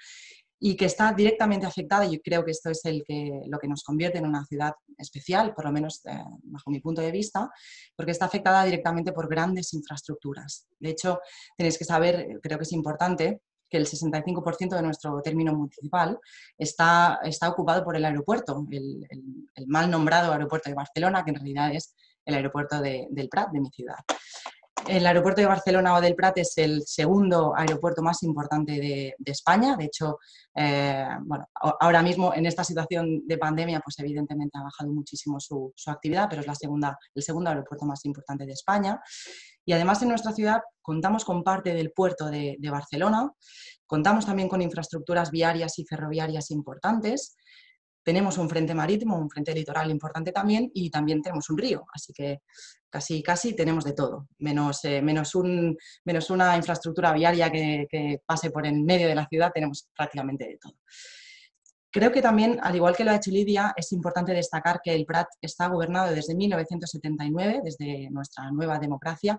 y que está directamente afectada, yo creo que esto es el que, lo que nos convierte en una ciudad especial, por lo menos eh, bajo mi punto de vista, porque está afectada directamente por grandes infraestructuras. De hecho, tenéis que saber, creo que es importante, que el 65% de nuestro término municipal está, está ocupado por el aeropuerto, el, mal nombrado aeropuerto de Barcelona, que en realidad es el aeropuerto del Prat, de mi ciudad. El aeropuerto de Barcelona o del Prat es el segundo aeropuerto más importante de, España. De hecho, eh, ahora mismo en esta situación de pandemia, pues evidentemente ha bajado muchísimo su, actividad, pero es el segundo aeropuerto más importante de España. Y además en nuestra ciudad contamos con parte del puerto de, Barcelona, contamos también con infraestructuras viarias y ferroviarias importantes, tenemos un frente marítimo, un frente litoral importante también y también tenemos un río, así que casi, casi tenemos de todo, menos, eh, menos, un, menos una infraestructura viaria que, que pase por en medio de la ciudad, tenemos prácticamente de todo. Creo que también, al igual que lo ha hecho Lidia, es importante destacar que el Prat está gobernado desde 1979, desde nuestra nueva democracia,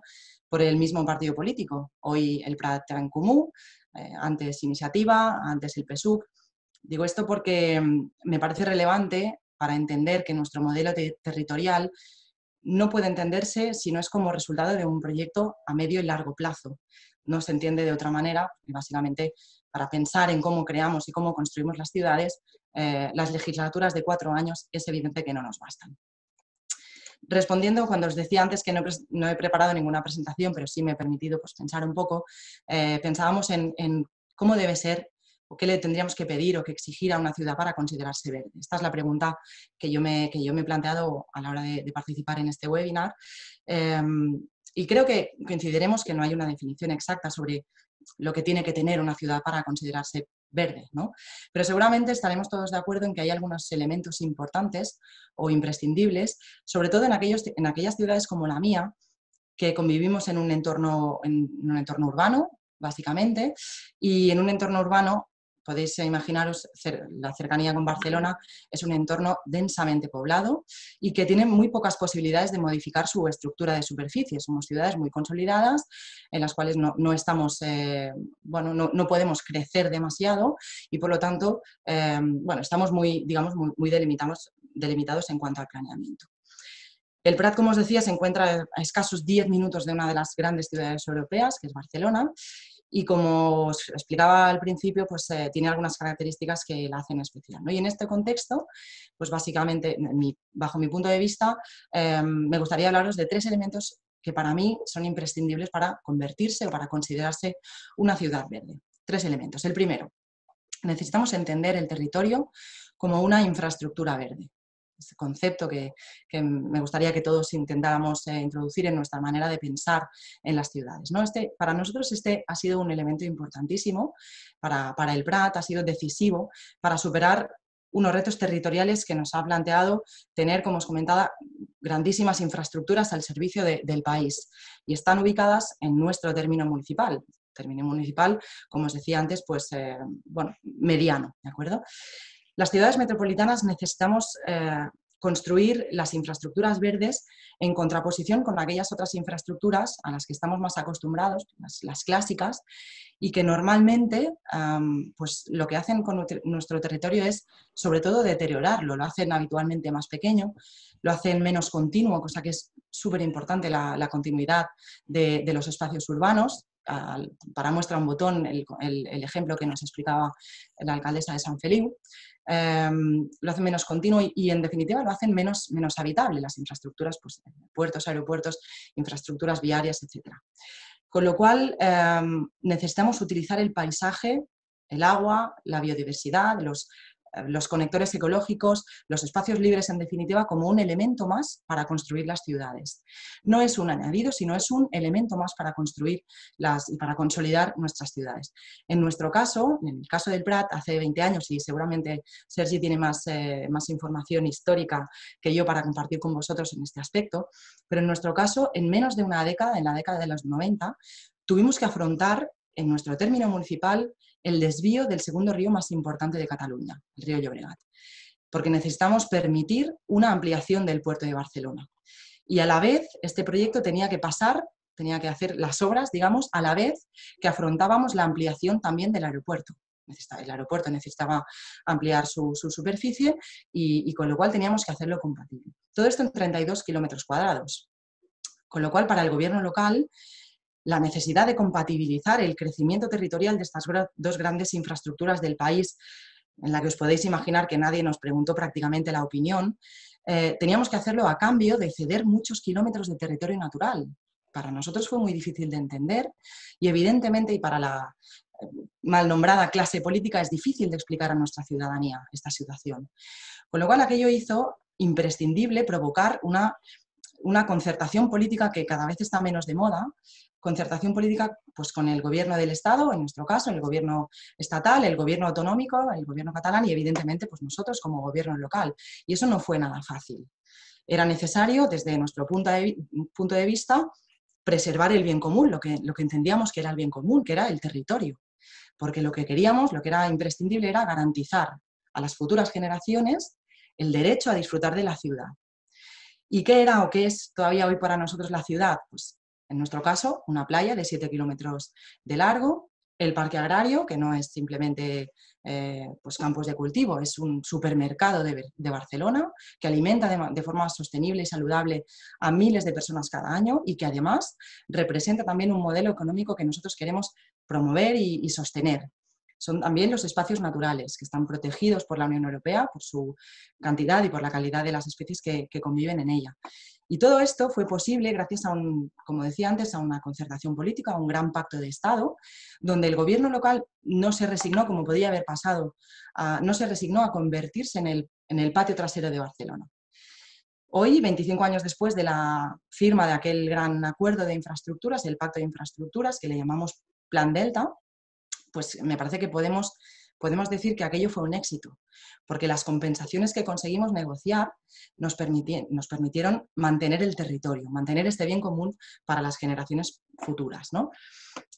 por el mismo partido político. Hoy el Prat en Comú, eh, antes Iniciativa, antes el PSUC. Digo esto porque mm, me parece relevante para entender que nuestro modelo territorial no puede entenderse si no es como resultado de un proyecto a medio y largo plazo. No se entiende de otra manera, básicamente para pensar en cómo creamos y cómo construimos las ciudades, eh, las legislaturas de cuatro años es evidente que no nos bastan. Respondiendo, cuando os decía antes que no, he preparado ninguna presentación, pero sí me he permitido pues, pensar un poco, eh, pensábamos en, cómo debe ser o qué le tendríamos que pedir o que exigir a una ciudad para considerarse verde. Esta es la pregunta que yo me, que yo me he planteado a la hora de, participar en este webinar. Em, y creo que coincidiremos que no hay una definición exacta sobre lo que tiene que tener una ciudad para considerarse verde, ¿no? Pero seguramente estaremos todos de acuerdo en que hay algunos elementos importantes o imprescindibles, sobre todo en, aquellos, en aquellas ciudades como la mía, que convivimos en un entorno, en un entorno urbano, básicamente, y en un entorno urbano podéis imaginaros, la cercanía con Barcelona es un entorno densamente poblado y que tiene muy pocas posibilidades de modificar su estructura de superficie. Somos ciudades muy consolidadas en las cuales no, estamos, eh, bueno, no, podemos crecer demasiado y por lo tanto, eh, bueno, estamos muy, digamos, muy, delimitados, delimitados en cuanto al planeamiento. El Prat, como os decía, se encuentra a escasos 10 minutos de una de las grandes ciudades europeas, que es Barcelona, y como os explicaba al principio, pues eh, tiene algunas características que la hacen especial. Y en este contexto, pues básicamente, bajo mi punto de vista, em, me gustaría hablaros de tres elementos que para mí son imprescindibles para convertirse o para considerarse una ciudad verde. Tres elementos. El primero, necesitamos entender el territorio como una infraestructura verde ese concepto que, me gustaría que todos intentáramos eh, introducir en nuestra manera de pensar en las ciudades. ¿no? Este, para nosotros este ha sido un elemento importantísimo, para, para el PRAT ha sido decisivo para superar unos retos territoriales que nos ha planteado tener, como os comentaba, grandísimas infraestructuras al servicio del país y están ubicadas en nuestro término municipal. Término municipal, como os decía antes, pues, eh, bueno, mediano, ¿de acuerdo? Las ciudades metropolitanas necesitamos eh, construir las infraestructuras verdes en contraposición con aquellas otras infraestructuras a las que estamos más acostumbrados, las, clásicas, y que normalmente pues lo que hacen con nuestro territorio es sobre todo deteriorarlo, lo hacen habitualmente más pequeño, lo hacen menos continuo, cosa que es súper importante la, continuidad de, los espacios urbanos, para muestra un botón el, ejemplo que nos explicaba la alcaldesa de San Feliu. Em, lo hacen menos continuo y, en definitiva lo hacen menos, menos habitable las infraestructuras, pues, puertos, aeropuertos, infraestructuras viarias, etc. Con lo cual em, necesitamos utilizar el paisaje, el agua, la biodiversidad, los, los conectores ecológicos, los espacios libres en definitiva, como un elemento más para construir las ciudades. No es un añadido, sino es un elemento más para construir las, y para consolidar nuestras ciudades. En nuestro caso, en el caso del Prat, hace 20 años, y seguramente Sergi tiene más, eh, más información histórica que yo para compartir con vosotros en este aspecto, pero en nuestro caso, en menos de una década, en la década de los 90, tuvimos que afrontar en nuestro término municipal el desvío del segundo río más importante de Cataluña, el río Llobregat, porque necesitamos permitir una ampliación del puerto de Barcelona. Y a la vez, este proyecto tenía que pasar, tenía que hacer las obras, digamos, a la vez que afrontábamos la ampliación también del aeropuerto. El aeropuerto necesitaba ampliar su, superficie y, con lo cual teníamos que hacerlo compatible. Todo esto en 32 kilómetros cuadrados. Con lo cual, para el gobierno local, la necesidad de compatibilizar el crecimiento territorial de estas dos grandes infraestructuras del país, en la que os podéis imaginar que nadie nos preguntó prácticamente la opinión, eh, teníamos que hacerlo a cambio de ceder muchos kilómetros de territorio natural. Para nosotros fue muy difícil de entender y evidentemente y para la eh, mal nombrada clase política es difícil de explicar a nuestra ciudadanía esta situación. Con lo cual aquello hizo imprescindible provocar una una concertación política que cada vez está menos de moda, concertación política pues, con el gobierno del Estado, en nuestro caso, el gobierno estatal, el gobierno autonómico, el gobierno catalán y evidentemente pues, nosotros como gobierno local. Y eso no fue nada fácil. Era necesario, desde nuestro punto de, punto de vista, preservar el bien común, lo que, lo que entendíamos que era el bien común, que era el territorio. Porque lo que queríamos, lo que era imprescindible, era garantizar a las futuras generaciones el derecho a disfrutar de la ciudad. ¿Y qué era o qué es todavía hoy para nosotros la ciudad? Pues en nuestro caso, una playa de 7 kilómetros de largo, el parque agrario, que no es simplemente eh, pues campos de cultivo, es un supermercado de, Barcelona que alimenta de, forma sostenible y saludable a miles de personas cada año y que además representa también un modelo económico que nosotros queremos promover y sostener son también los espacios naturales, que están protegidos por la Unión Europea por su cantidad y por la calidad de las especies que, conviven en ella. Y todo esto fue posible gracias a, un, como decía antes, a una concertación política, a un gran pacto de Estado, donde el gobierno local no se resignó, como podía haber pasado, no se resignó a convertirse en el, en el patio trasero de Barcelona. Hoy, 25 años después de la firma de aquel gran acuerdo de infraestructuras, el Pacto de Infraestructuras, que le llamamos Plan Delta, pues me parece que podemos, podemos decir que aquello fue un éxito, porque las compensaciones que conseguimos negociar nos, nos permitieron mantener el territorio, mantener este bien común para las generaciones futuras. ¿no?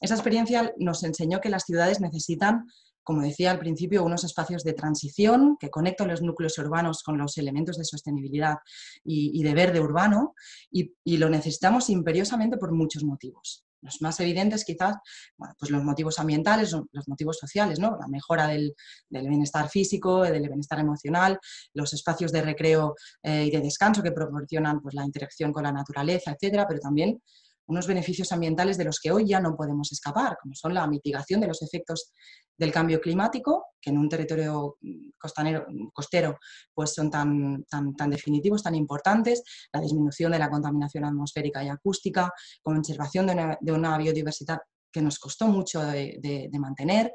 Esa experiencia nos enseñó que las ciudades necesitan como decía al principio, unos espacios de transición que conectan los núcleos urbanos con los elementos de sostenibilidad y, de verde urbano y, lo necesitamos imperiosamente por muchos motivos. Los más evidentes quizás, pues los motivos ambientales, los motivos sociales, ¿no? la mejora del, bienestar físico, del bienestar emocional, los espacios de recreo eh, y de descanso que proporcionan pues, la interacción con la naturaleza, etcétera, pero también unos beneficios ambientales de los que hoy ya no podemos escapar, como son la mitigación de los efectos del cambio climático, que en un territorio costanero, costero pues son tan, tan, tan definitivos, tan importantes, la disminución de la contaminación atmosférica y acústica, conservación de de una biodiversidad que nos costó mucho de, mantener,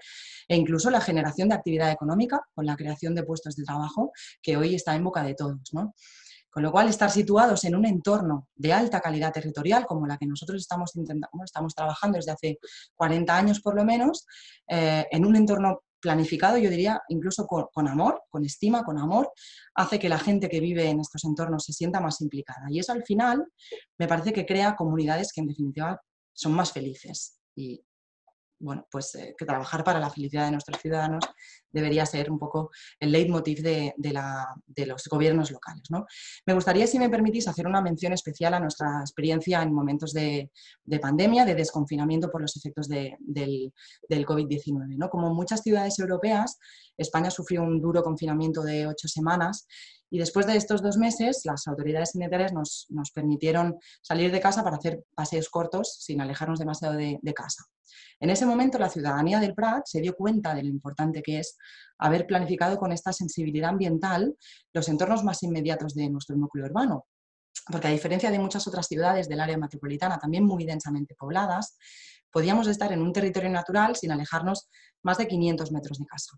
e incluso la generación de actividad económica con la creación de puestos de trabajo, que hoy está en boca de todos. ¿no? Con lo cual, estar situados en un entorno de alta calidad territorial, como la que nosotros estamos, intentando, estamos trabajando desde hace 40 años por lo menos, eh, en un entorno planificado, yo diría, incluso con, amor, con estima, con amor, hace que la gente que vive en estos entornos se sienta más implicada. Y eso al final me parece que crea comunidades que en definitiva son más felices. Y bueno, pues eh, que trabajar para la felicidad de nuestros ciudadanos debería ser un poco el leitmotiv de, los gobiernos locales. ¿no? Me gustaría, si me permitís, hacer una mención especial a nuestra experiencia en momentos de, pandemia, de desconfinamiento por los efectos del, del COVID-19. ¿no? Como muchas ciudades europeas, España sufrió un duro confinamiento de ocho semanas y después de estos dos meses, las autoridades sanitarias nos, nos permitieron salir de casa para hacer paseos cortos sin alejarnos demasiado de, de casa. En ese momento la ciudadanía del Prat se dio cuenta de lo importante que es haber planificado con esta sensibilidad ambiental los entornos más inmediatos de nuestro núcleo urbano. Porque a diferencia de muchas otras ciudades del área metropolitana, también muy densamente pobladas, podíamos estar en un territorio natural sin alejarnos más de 500 metros de casa.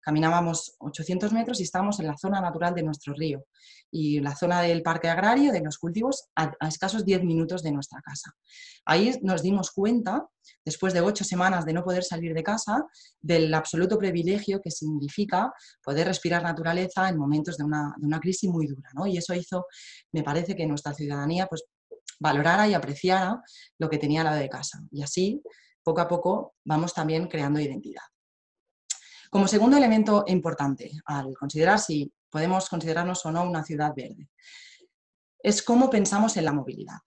Caminábamos 800 metros y estábamos en la zona natural de nuestro río y la zona del parque agrario, de los cultivos, a, escasos 10 minutos de nuestra casa. Ahí nos dimos cuenta, después de ocho semanas de no poder salir de casa, del absoluto privilegio que significa poder respirar naturaleza en momentos de una, de una crisis muy dura. ¿no? Y eso hizo, me parece, que nuestra ciudadanía pues, valorara y apreciara lo que tenía la de casa. Y así, poco a poco, vamos también creando identidad. Como segundo elemento importante al considerar si podemos considerarnos o no una ciudad verde, es cómo pensamos en la movilidad.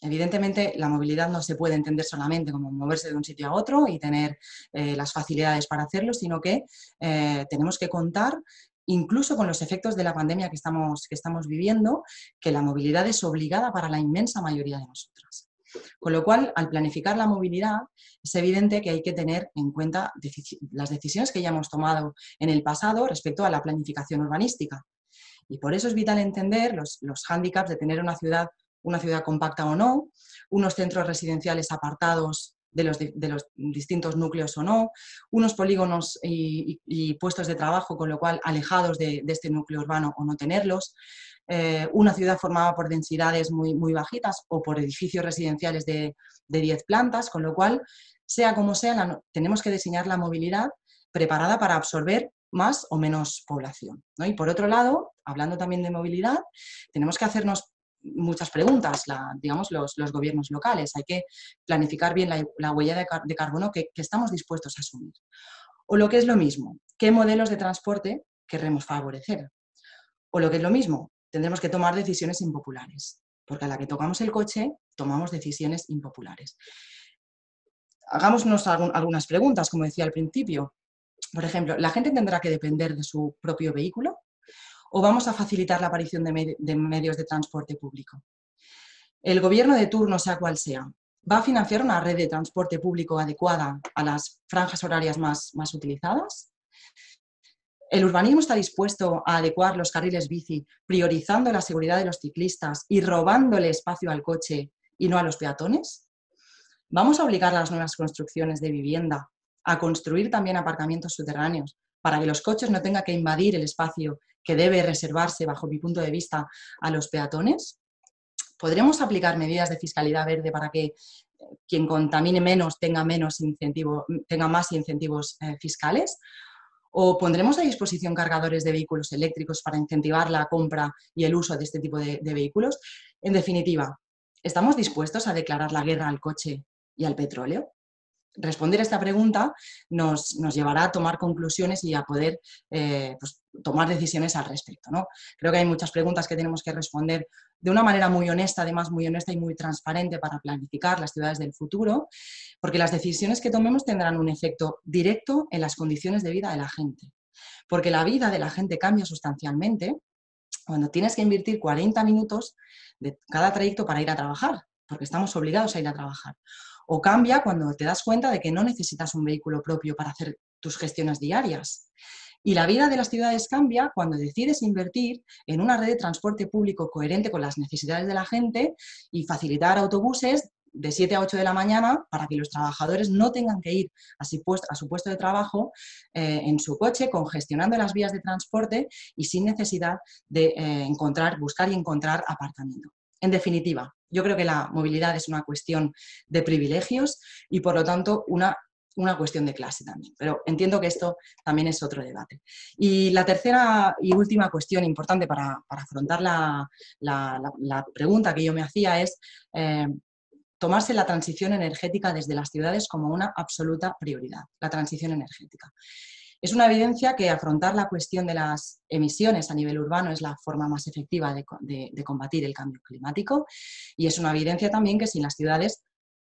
Evidentemente, la movilidad no se puede entender solamente como moverse de un sitio a otro y tener eh, las facilidades para hacerlo, sino que eh, tenemos que contar incluso con los efectos de la pandemia que estamos, que estamos viviendo, que la movilidad es obligada para la inmensa mayoría de nosotras. Con lo cual, al planificar la movilidad, es evidente que hay que tener en cuenta las decisiones que ya hemos tomado en el pasado respecto a la planificación urbanística. Y por eso es vital entender los, los hándicaps de tener una ciudad, una ciudad compacta o no, unos centros residenciales apartados de los, de los, distintos núcleos o no, unos polígonos y, puestos de trabajo, con lo cual alejados de, de, este núcleo urbano o no tenerlos, eh, una ciudad formada por densidades muy, muy bajitas o por edificios residenciales de, 10 plantas, con lo cual, sea como sea, tenemos que diseñar la movilidad preparada para absorber más o menos población. Y por otro lado, hablando también de movilidad, tenemos que hacernos muchas preguntas, digamos, los, gobiernos locales. Hay que planificar bien la, huella de, carbono que, que, estamos dispuestos a asumir. O lo que es lo mismo, ¿qué modelos de transporte queremos favorecer? O lo que es lo mismo, tendremos que tomar decisiones impopulares, porque a la que tocamos el coche, tomamos decisiones impopulares. Hagámonos algunas preguntas, como decía al principio. Por ejemplo, ¿la gente tendrá que depender de su propio vehículo? ¿O vamos a facilitar la aparición de, medios de transporte público? El gobierno de turno, sea cual sea, ¿va a financiar una red de transporte público adecuada a las franjas horarias más, más utilizadas? ¿El urbanismo está dispuesto a adecuar los carriles bici, priorizando la seguridad de los ciclistas y robándole espacio al coche y no a los peatones? ¿Vamos a obligar a las nuevas construcciones de vivienda a construir también aparcamientos subterráneos para que los coches no tengan que invadir el espacio que debe reservarse, bajo mi punto de vista, a los peatones? ¿Podremos aplicar medidas de fiscalidad verde para que eh, quien contamine menos tenga, menos incentivo, tenga más incentivos eh, fiscales? ¿O pondremos a disposición cargadores de vehículos eléctricos para incentivar la compra y el uso de este tipo de, vehículos? En definitiva, ¿estamos dispuestos a declarar la guerra al coche y al petróleo? Responder esta pregunta nos, llevará a tomar conclusiones y a poder eh, pues, tomar decisiones al respecto. ¿no? Creo que hay muchas preguntas que tenemos que responder de una manera muy honesta, además muy honesta y muy transparente para planificar las ciudades del futuro, porque las decisiones que tomemos tendrán un efecto directo en las condiciones de vida de la gente. Porque la vida de la gente cambia sustancialmente cuando tienes que invertir 40 minutos de cada trayecto para ir a trabajar, porque estamos obligados a ir a trabajar o cambia cuando te das cuenta de que no necesitas un vehículo propio para hacer tus gestiones diarias. Y la vida de las ciudades cambia cuando decides invertir en una red de transporte público coherente con las necesidades de la gente y facilitar autobuses de 7 a 8 de la mañana para que los trabajadores no tengan que ir a su puesto, de trabajo eh, en su coche, congestionando las vías de transporte y sin necesidad de eh, encontrar, buscar y encontrar apartamento. En definitiva, yo creo que la movilidad es una cuestión de privilegios y por lo tanto una, una cuestión de clase también. Pero entiendo que esto también es otro debate. Y la tercera y última cuestión importante para, afrontar la, pregunta que yo me hacía es eh, tomarse la transición energética desde las ciudades como una absoluta prioridad, la transición energética. Es una evidencia que afrontar la cuestión de las emisiones a nivel urbano es la forma más efectiva de, combatir el cambio climático y es una evidencia también que sin las ciudades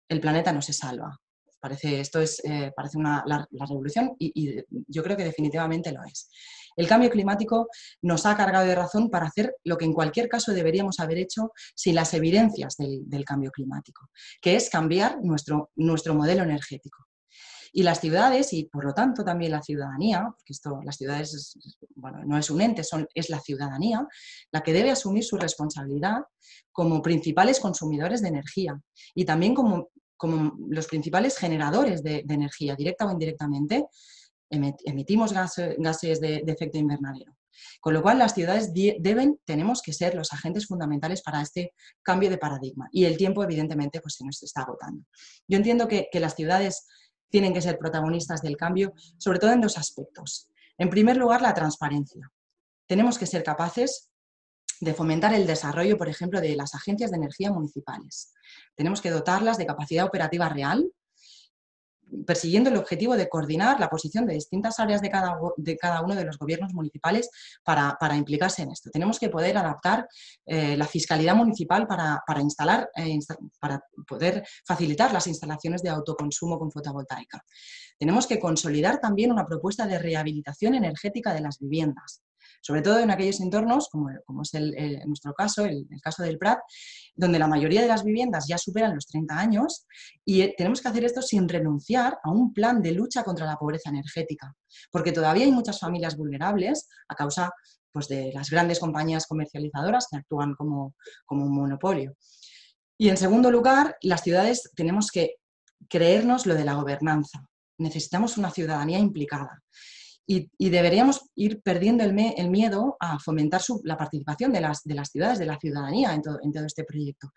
el planeta no se salva. Parece, esto es, eh, parece una, la, revolución y, yo creo que definitivamente lo es. El cambio climático nos ha cargado de razón para hacer lo que en cualquier caso deberíamos haber hecho sin las evidencias del, del cambio climático, que es cambiar nuestro, nuestro modelo energético. Y las ciudades, y por lo tanto también la ciudadanía, porque esto, las ciudades, bueno, no es un ente, son, es la ciudadanía, la que debe asumir su responsabilidad como principales consumidores de energía y también como, como los principales generadores de, energía, directa o indirectamente, emitimos gases de, efecto invernadero. Con lo cual, las ciudades deben, tenemos que ser los agentes fundamentales para este cambio de paradigma. Y el tiempo, evidentemente, pues se nos está agotando. Yo entiendo que, que las ciudades tienen que ser protagonistas del cambio, sobre todo en dos aspectos. En primer lugar, la transparencia. Tenemos que ser capaces de fomentar el desarrollo, por ejemplo, de las agencias de energía municipales. Tenemos que dotarlas de capacidad operativa real persiguiendo el objetivo de coordinar la posición de distintas áreas de cada, de cada uno de los gobiernos municipales para, implicarse en esto. Tenemos que poder adaptar eh, la fiscalidad municipal para, instalar, eh, para poder facilitar las instalaciones de autoconsumo con fotovoltaica. Tenemos que consolidar también una propuesta de rehabilitación energética de las viviendas sobre todo en aquellos entornos, como, es el, nuestro caso, el, caso del Prat, donde la mayoría de las viviendas ya superan los 30 años y eh, tenemos que hacer esto sin renunciar a un plan de lucha contra la pobreza energética, porque todavía hay muchas familias vulnerables a causa pues, de las grandes compañías comercializadoras que actúan como, como un monopolio. Y en segundo lugar, las ciudades tenemos que creernos lo de la gobernanza. Necesitamos una ciudadanía implicada y, deberíamos ir perdiendo el, miedo a fomentar la participación de las, ciudades, de la ciudadanía en todo, este proyecto.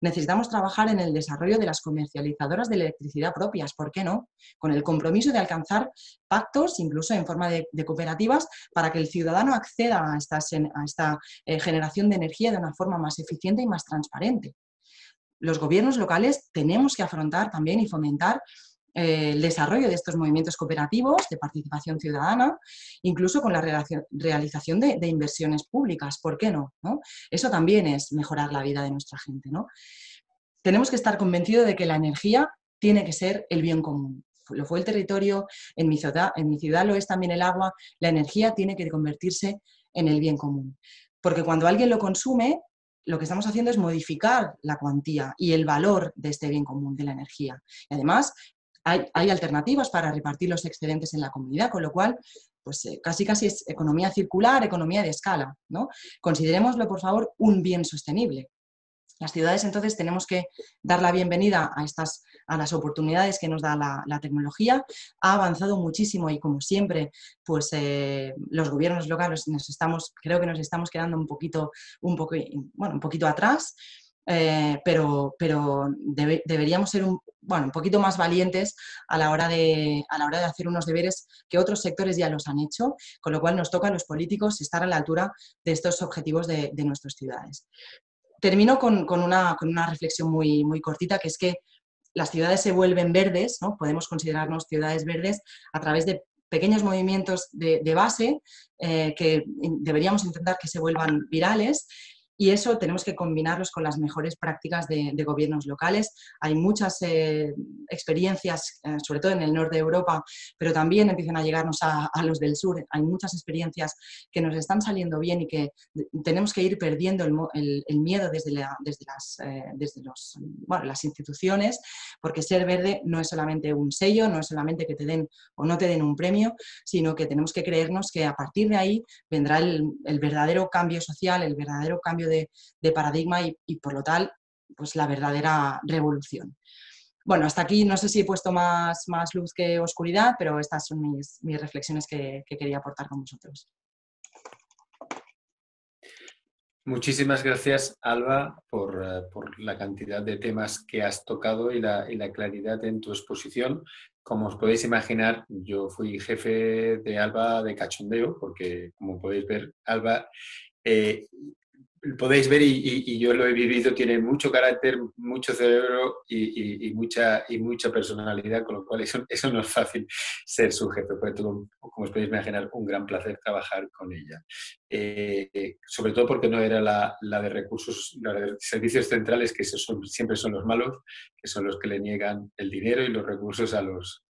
Necesitamos trabajar en el desarrollo de las comercializadoras de electricidad propias, ¿por qué no? Con el compromiso de alcanzar pactos, incluso en forma de, cooperativas, para que el ciudadano acceda a, esta eh, generación de energía de una forma más eficiente y más transparente. Los gobiernos locales tenemos que afrontar también y fomentar el desarrollo de estos movimientos cooperativos de participación ciudadana, incluso con la realización de, inversiones públicas, ¿por qué no, Eso también es mejorar la vida de nuestra gente. ¿no? Tenemos que estar convencidos de que la energía tiene que ser el bien común. Lo fue el territorio, en mi, ciudad, en mi ciudad lo es también el agua, la energía tiene que convertirse en el bien común. Porque cuando alguien lo consume, lo que estamos haciendo es modificar la cuantía y el valor de este bien común de la energía. Y además, hay, alternativas para repartir los excedentes en la comunidad, con lo cual pues eh, casi casi es economía circular, economía de escala. ¿no? Considerémoslo, por favor, un bien sostenible. Las ciudades entonces tenemos que dar la bienvenida a, estas, a las oportunidades que nos da la, tecnología. Ha avanzado muchísimo y como siempre, pues eh, los gobiernos locales nos estamos, creo que nos estamos quedando un poquito, un poco, bueno, un poquito atrás. Eh, pero, pero deberíamos ser un, bueno, un poquito más valientes a la, hora de, a la hora de hacer unos deberes que otros sectores ya los han hecho, con lo cual nos toca a los políticos estar a la altura de estos objetivos de, nuestras ciudades. Termino con, una, reflexión muy, muy cortita, que es que las ciudades se vuelven verdes, ¿no? podemos considerarnos ciudades verdes a través de pequeños movimientos de, base eh, que deberíamos intentar que se vuelvan virales y eso tenemos que combinarlos con las mejores prácticas de, gobiernos locales. Hay muchas eh, experiencias, eh, sobre todo en el norte de Europa, pero también empiezan a llegarnos a, los del sur. Hay muchas experiencias que nos están saliendo bien y que tenemos que ir perdiendo el, miedo desde, desde, las, eh, desde las instituciones, porque ser verde no es solamente un sello, no es solamente que te den o no te den un premio, sino que tenemos que creernos que a partir de ahí vendrá el, el verdadero cambio social, el verdadero cambio de, paradigma y, por lo tal, pues la verdadera revolución. Bueno, hasta aquí no sé si he puesto más, más luz que oscuridad, pero estas son mis, reflexiones que, quería aportar con vosotros. Muchísimas gracias, Alba, por, eh, la cantidad de temas que has tocado y la, y la, claridad en tu exposición. Como os podéis imaginar, yo fui jefe de Alba de cachondeo, porque como podéis ver, Alba eh, podéis ver y, yo lo he vivido, tiene mucho carácter, mucho cerebro y, mucha, y mucha personalidad, con lo cual eso, eso no es fácil ser sujeto. Fue todo, como os podéis imaginar, un gran placer trabajar con ella. Eh, sobre todo porque no era la, la de recursos, la de servicios centrales, que siempre son los malos, que son los que le niegan el dinero y los recursos a los,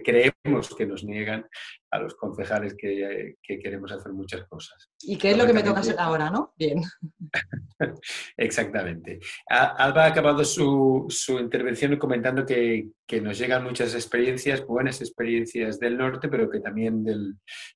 creemos que nos niegan a los concejales que, queremos hacer muchas cosas. ¿Y qué es lo que me toca hacer ahora, no? Bien. Exactamente. Alba ha acabado su, intervención comentando que, nos llegan muchas experiencias, buenas experiencias del norte, pero que también del,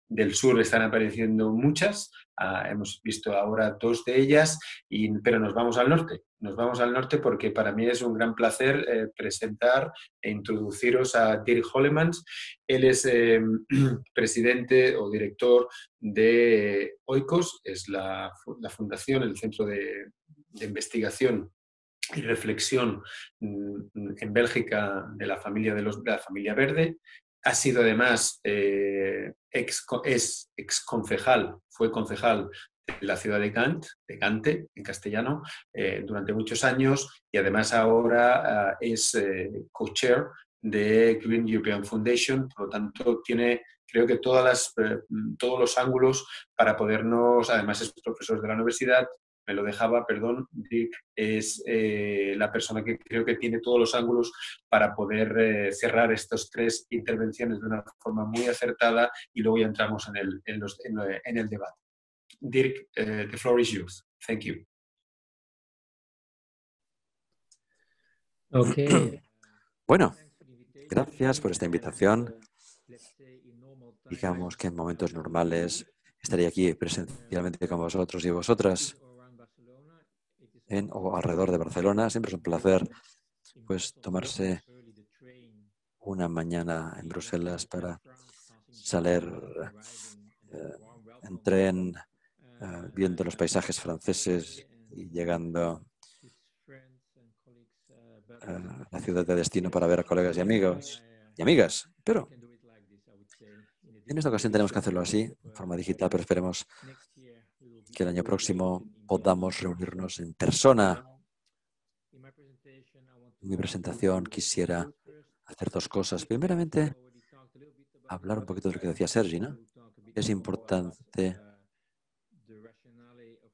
del sur están apareciendo muchas. Ah, hemos visto ahora dos de ellas, y, pero nos vamos al norte. Nos vamos al norte porque para mí es un gran placer eh, presentar e introduciros a Dirk Hollemans. Él es eh, presidente o director de OICOS, es la, fundación, el centro de, investigación y reflexión mm, en Bélgica de la familia, de los, la familia Verde. Ha sido además eh, ex, es ex concejal, fue concejal de la ciudad de Gant, de Gante, en castellano, eh, durante muchos años y además ahora ah, es co-chair de Green European Foundation, por lo tanto tiene creo que todas las, todos los ángulos para podernos, además es profesor de la universidad, me lo dejaba, perdón, Dick es eh, la persona que creo que tiene todos los ángulos para poder eh, cerrar estas tres intervenciones de una forma muy acertada y luego ya entramos en el, en los, en, el debate. Dirk, uh, the floor is yours. Thank you. Okay. Bueno, gracias por esta invitación. Digamos que en momentos normales estaría aquí presencialmente con vosotros y vosotras en o alrededor de Barcelona. Siempre es un placer pues tomarse una mañana en Bruselas para salir eh, en tren, eh, viendo los paisajes franceses y llegando a la ciudad de destino para ver a colegas y amigos y amigas. Pero en esta ocasión tenemos que hacerlo así, en forma digital, pero esperemos que el año próximo podamos reunirnos en persona. En mi presentación quisiera hacer dos cosas. Primeramente, hablar un poquito de lo que decía Sergi, ¿no? Es importante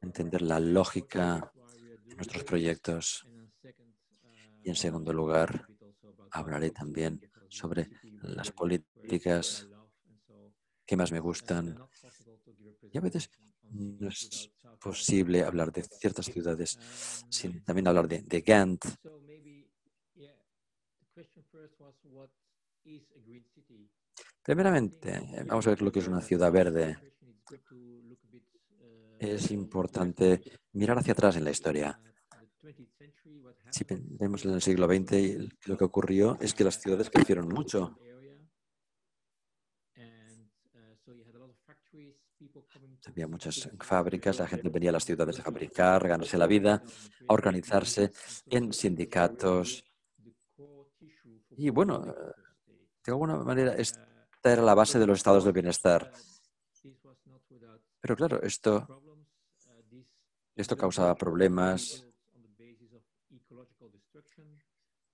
entender la lógica de nuestros proyectos. Y en segundo lugar, hablaré también sobre las políticas que más me gustan. Y a veces no es posible hablar de ciertas ciudades sin también hablar de, de Gant. Primeramente, vamos a ver lo que es una ciudad verde. Es importante mirar hacia atrás en la historia. Si vemos en el siglo XX, lo que ocurrió es que las ciudades crecieron mucho. Había muchas fábricas, la gente venía a las ciudades a fabricar, a ganarse la vida, a organizarse en sindicatos. Y bueno, de alguna manera esta era la base de los estados de bienestar. Pero claro, esto, esto causaba problemas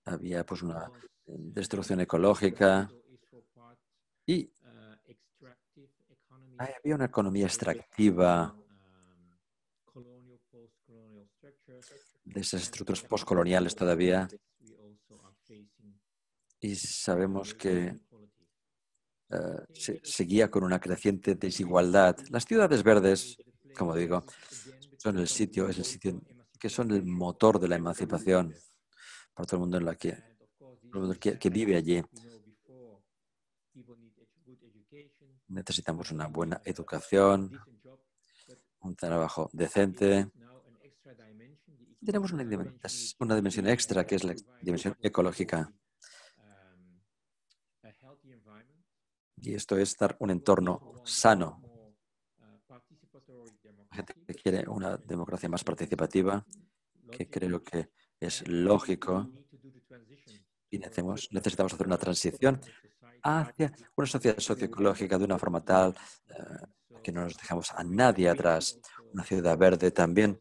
había pues una destrucción ecológica. Y había una economía extractiva. de esas estructuras postcoloniales todavía. y sabemos que eh, se seguía con una creciente desigualdad. Las ciudades verdes, como digo, son el sitio, es el sitio que son el motor de la emancipación para todo el mundo en la que, que vive allí. Necesitamos una buena educación, un trabajo decente. Tenemos una, una dimensión extra que es la dimensión ecológica. Y esto es dar un entorno sano. La gente que quiere una democracia más participativa, que creo que es lógico y necesitamos, necesitamos hacer una transición hacia una sociedad socioecológica de una forma tal eh, que no nos dejamos a nadie atrás. Una ciudad verde también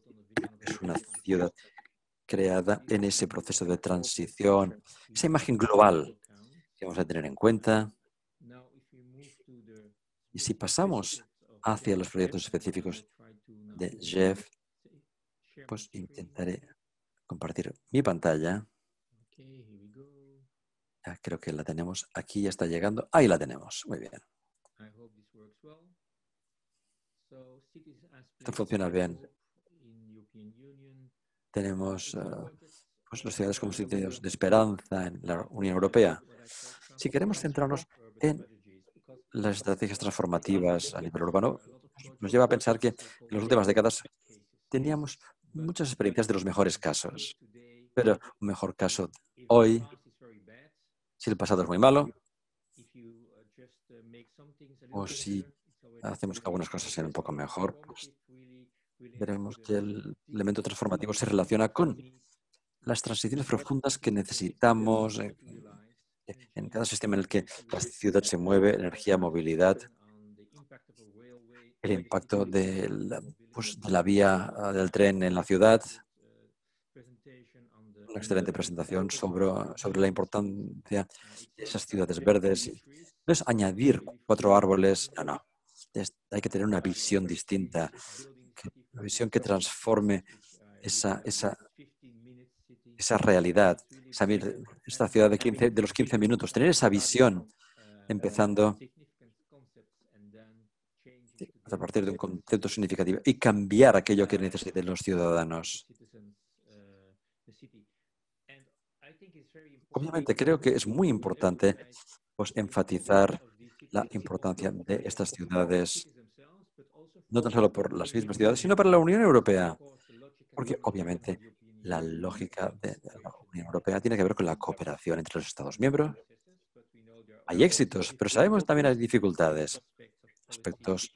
es una ciudad creada en ese proceso de transición, esa imagen global que vamos a tener en cuenta y si pasamos hacia los proyectos específicos de Jeff, pues intentaré compartir mi pantalla. creo que la tenemos. Aquí ya está llegando. Ahí la tenemos. Muy bien. Esto funciona bien. Tenemos uh, pues, las ciudades como sitios de esperanza en la Unión Europea. Si queremos centrarnos en las estrategias transformativas a nivel urbano nos lleva a pensar que en las últimas décadas teníamos muchas experiencias de los mejores casos. Pero un mejor caso hoy, si el pasado es muy malo, o si hacemos que algunas cosas sean un poco mejor, pues veremos que el elemento transformativo se relaciona con las transiciones profundas que necesitamos en cada sistema en el que la ciudad se mueve, energía, movilidad, el impacto de la, pues, de la vía ah, del tren en la ciudad, una excelente presentación sobre, sobre la importancia de esas ciudades verdes. No es añadir cuatro árboles, no, no. hay que tener una visión distinta, una visión que transforme esa, esa, esa realidad, esta ciudad de, 15, de los 15 minutos, tener esa visión empezando a partir de un concepto significativo y cambiar aquello que necesiten los ciudadanos. Obviamente creo que es muy importante pues, enfatizar la importancia de estas ciudades, no tan solo por las mismas ciudades, sino para la Unión Europea, porque obviamente la lógica de la Unión Europea tiene que ver con la cooperación entre los Estados miembros. Hay éxitos, pero sabemos también hay dificultades. Aspectos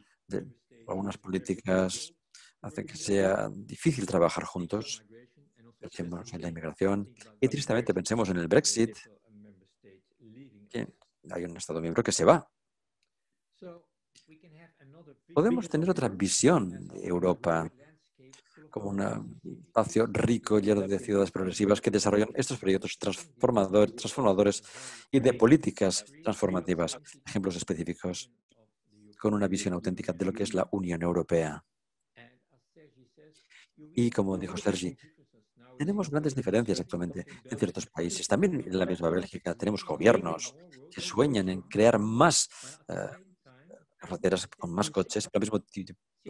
algunas políticas hacen que sea difícil trabajar juntos. Pensemos en la inmigración y tristemente pensemos en el Brexit, que hay un Estado miembro que se va. Podemos tener otra visión de Europa como un espacio rico, lleno de ciudades progresivas que desarrollan estos proyectos transformadores y de políticas transformativas. Ejemplos específicos con una visión auténtica de lo que es la Unión Europea. Y como dijo Sergi, tenemos grandes diferencias actualmente en ciertos países. También en la misma Bélgica tenemos gobiernos que sueñan en crear más eh, carreteras con más coches, pero al mismo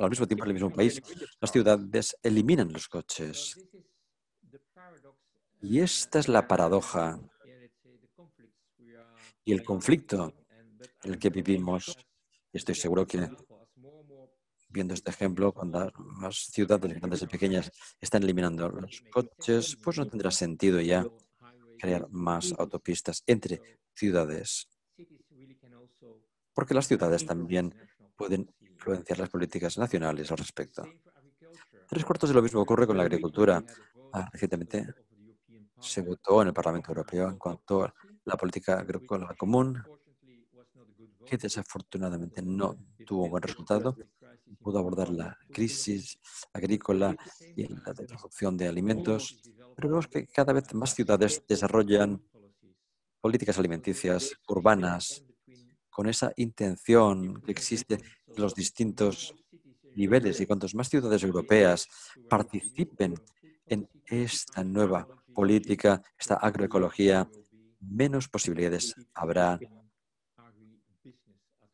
al mismo tiempo en el mismo país, las ciudades eliminan los coches. Y esta es la paradoja y el conflicto en el que vivimos. Estoy seguro que viendo este ejemplo, cuando las ciudades grandes y pequeñas están eliminando los coches, pues no tendrá sentido ya crear más autopistas entre ciudades. Porque las ciudades también pueden influenciar las políticas nacionales al respecto. Tres cuartos de lo mismo ocurre con la agricultura. Ah, recientemente se votó en el Parlamento Europeo en cuanto a la política agrícola común, que desafortunadamente no tuvo buen resultado. Pudo abordar la crisis agrícola y la producción de alimentos, Pero vemos que cada vez más ciudades desarrollan políticas alimenticias urbanas con esa intención que existe en los distintos niveles y cuantas más ciudades europeas participen en esta nueva política, esta agroecología, menos posibilidades habrá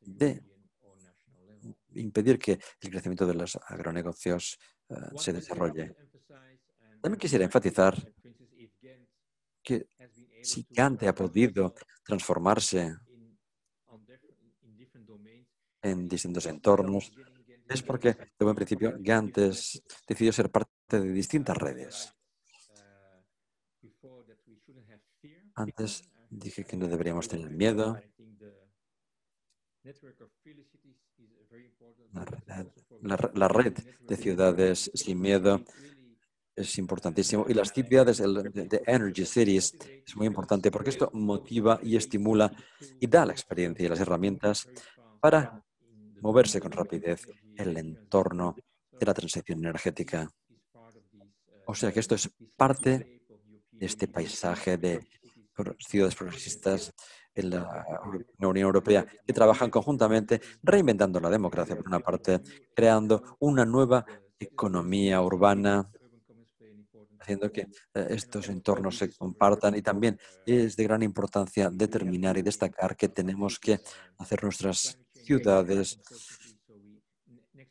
de impedir que el crecimiento de los agronegocios eh, se desarrolle. También quisiera enfatizar que si Gante ha podido transformarse en distintos entornos, es porque, de buen principio, Gantes decidió ser parte de distintas redes. Antes dije que no deberíamos tener miedo. La, red de ciudades sin miedo es importantísimo. Y las ciudades de Energy Cities es muy importante porque esto motiva y estimula y da la experiencia y las herramientas para moverse con rapidez en el entorno de la transición energética. O sea que esto es parte de este paisaje de ciudades progresistas en la Unión Europea que trabajan conjuntamente reinventando la democracia por una parte, creando una nueva economía urbana, haciendo que eh, estos entornos se compartan y también es de gran importancia determinar y destacar que tenemos que hacer nuestras ciudades,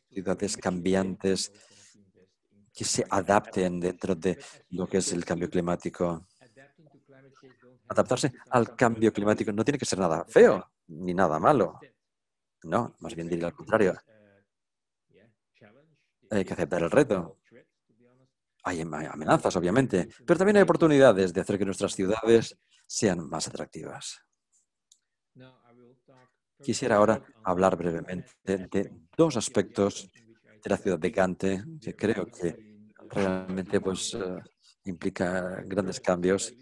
ciudades cambiantes que se adapten dentro de lo que es el cambio climático. Adaptarse al cambio climático no tiene que ser nada feo ni nada malo. No, más bien diría al contrario. Hay que aceptar el reto. Hay amenazas, obviamente, pero también hay oportunidades de hacer que nuestras ciudades sean más atractivas. Quisiera ahora hablar brevemente de dos aspectos de la ciudad de Gante que creo que realmente pues, eh, implica grandes cambios.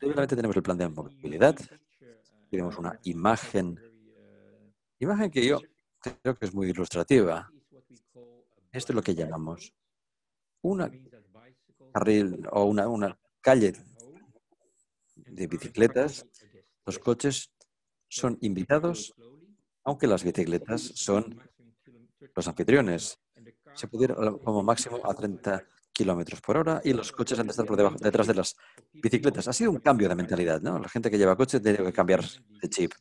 Primeramente tenemos el plan de movilidad, tenemos una imagen, imagen que yo creo que es muy ilustrativa. Esto es lo que llamamos una carril o una, una calle de bicicletas. Los coches son invitados, aunque las bicicletas son los anfitriones. Se puede como máximo a 30 kilómetros por hora y los coches han de estar por debajo, detrás de las bicicletas. Ha sido un cambio de mentalidad, ¿no? La gente que lleva coche tiene que cambiar de chip,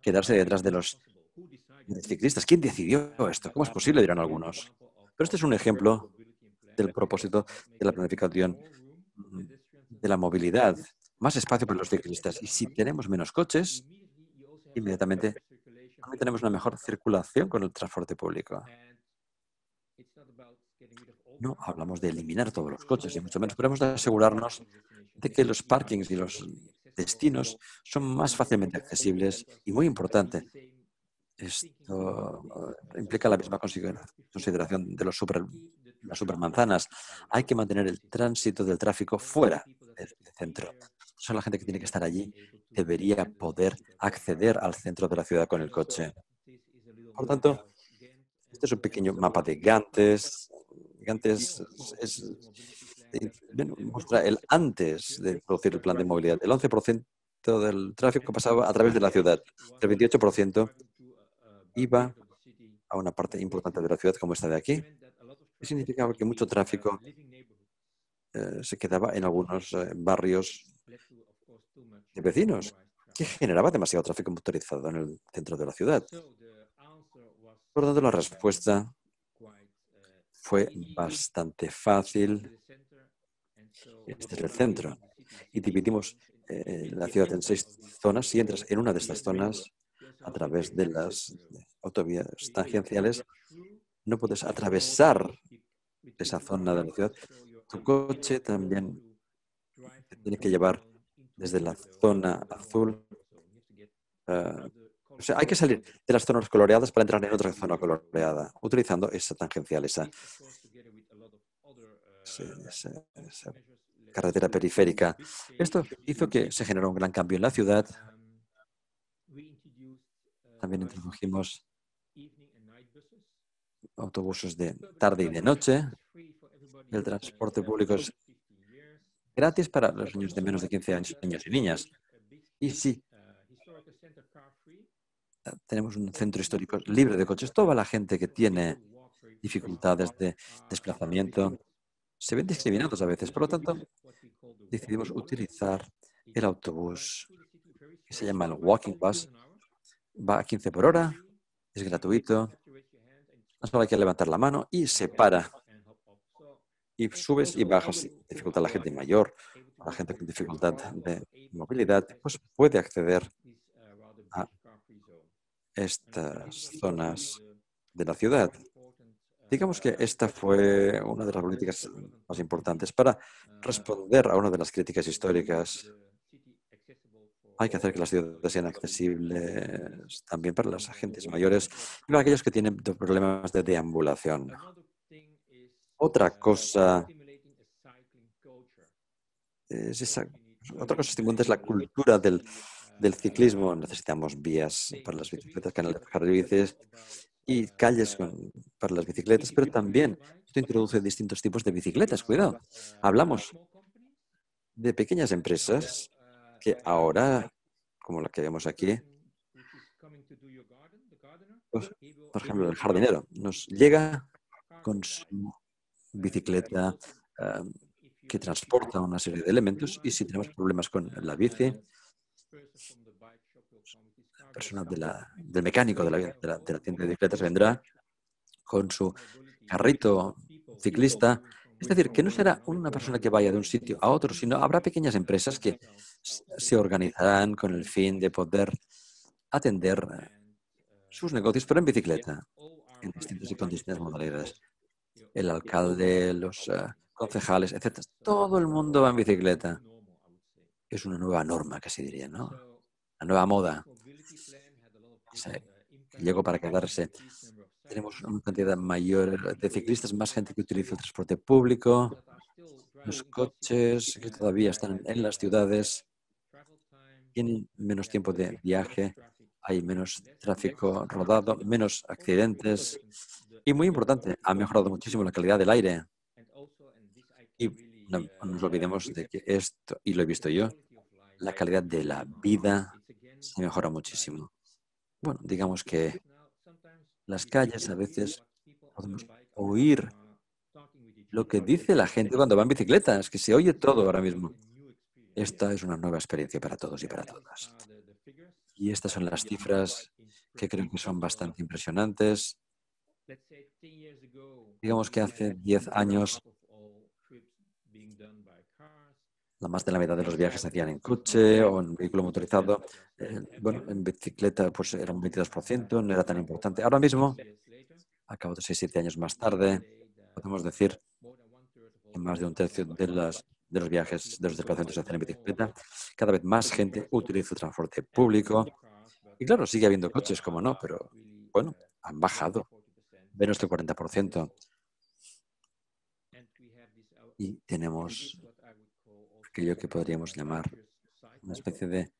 quedarse detrás de los ciclistas. ¿Quién decidió esto? ¿Cómo es posible? Dirán algunos. Pero este es un ejemplo del propósito de la planificación de la movilidad. Más espacio para los ciclistas. Y si tenemos menos coches, inmediatamente también tenemos una mejor circulación con el transporte público. No hablamos de eliminar todos los coches, y mucho menos, pero hemos de asegurarnos de que los parkings y los destinos son más fácilmente accesibles y muy importante. Esto eh, implica la misma consideración de los super, las supermanzanas. Hay que mantener el tránsito del tráfico fuera del centro. Solo la gente que tiene que estar allí debería poder acceder al centro de la ciudad con el coche. Por tanto, este es un pequeño mapa de Gantes. Gantes muestra el antes de producir el plan de movilidad. El 11% del tráfico pasaba a través de la ciudad. El 28% iba a una parte importante de la ciudad como esta de aquí. Y significaba que mucho tráfico eh, se quedaba en algunos eh, barrios de vecinos, que generaba demasiado tráfico motorizado en el centro de la ciudad. Por lo tanto, la respuesta fue bastante fácil. Este es el centro. Y dividimos eh, la ciudad en seis zonas. Si entras en una de estas zonas a través de las autovías tangenciales, no puedes atravesar esa zona de la ciudad. Tu coche también tiene que llevar desde la zona azul. Eh, o sea, hay que salir de las zonas coloreadas para entrar en otra zona coloreada, utilizando esa tangencial, esa, carretera periférica. Esto hizo que se generó un gran cambio en la ciudad. También introdujimos autobuses de tarde y de noche. El transporte público es gratis para los niños de menos de 15 años, niños y niñas. Y sí, tenemos un centro histórico libre de coches. Toda la gente que tiene dificultades de desplazamiento se ven discriminados a veces. Por lo tanto, decidimos utilizar el autobús que se llama el Walking Bus. Va a 15 por hora, es gratuito. Solo hay que levantar la mano y se para. Y subes y bajas. Dificultad a la gente mayor, a la gente con dificultad de movilidad, pues puede acceder estas zonas de la ciudad. Digamos que esta fue una de las políticas más importantes para responder a una de las críticas históricas. Hay que hacer que las ciudades sean accesibles también para los agentes mayores y para aquellos que tienen problemas de deambulación. Otra cosa es otra cosa estimulante es la cultura del, del ciclismo. Necesitamos vías para las bicicletas, canales de bicis y calles para las bicicletas, pero también esto introduce distintos tipos de bicicletas. Cuidado, hablamos de pequeñas empresas que ahora, como la que vemos aquí, pues, por ejemplo, el jardinero nos llega con su bicicleta que transporta una serie de elementos y si tenemos problemas con la bici, la persona del mecánico de la, de, la, tienda de bicicletas vendrá con su carrito ciclista. Es decir, que no será una persona que vaya de un sitio a otro, sino habrá pequeñas empresas que se organizarán con el fin de poder atender sus negocios, pero en bicicleta, en distintas y con distintas modalidades. El alcalde, los eh, concejales, etc. Todo el mundo va en bicicleta. Es una nueva norma, casi diría, ¿no? La nueva moda. llegó para quedarse. Tenemos una cantidad mayor de ciclistas, más gente que utiliza el transporte público, los coches que todavía están en las ciudades tienen menos tiempo de viaje, hay menos tráfico rodado, menos accidentes y muy importante, ha mejorado muchísimo la calidad del aire. Y no, nos olvidemos de que esto, y lo he visto yo, la calidad de la vida se mejora muchísimo. Bueno, digamos que las calles a veces podemos oír lo que dice la gente cuando va en bicicleta, es que se oye todo ahora mismo. Esta es una nueva experiencia para todos y para todas. Y estas son las cifras que creo que son bastante impresionantes. Digamos que hace 10 años la más de la mitad de los viajes se hacían en coche o en vehículo motorizado. Eh, bueno, en bicicleta pues era un 22%, no era tan importante. Ahora mismo, a cabo de 6-7 años más tarde, podemos decir que más de un tercio de, las, de los viajes, de los desplazamientos se hacen en bicicleta. Cada vez más gente utiliza el transporte público. Y claro, sigue habiendo coches, como no, pero bueno, han bajado menos del 40%. Y tenemos aquello que podríamos llamar una especie de,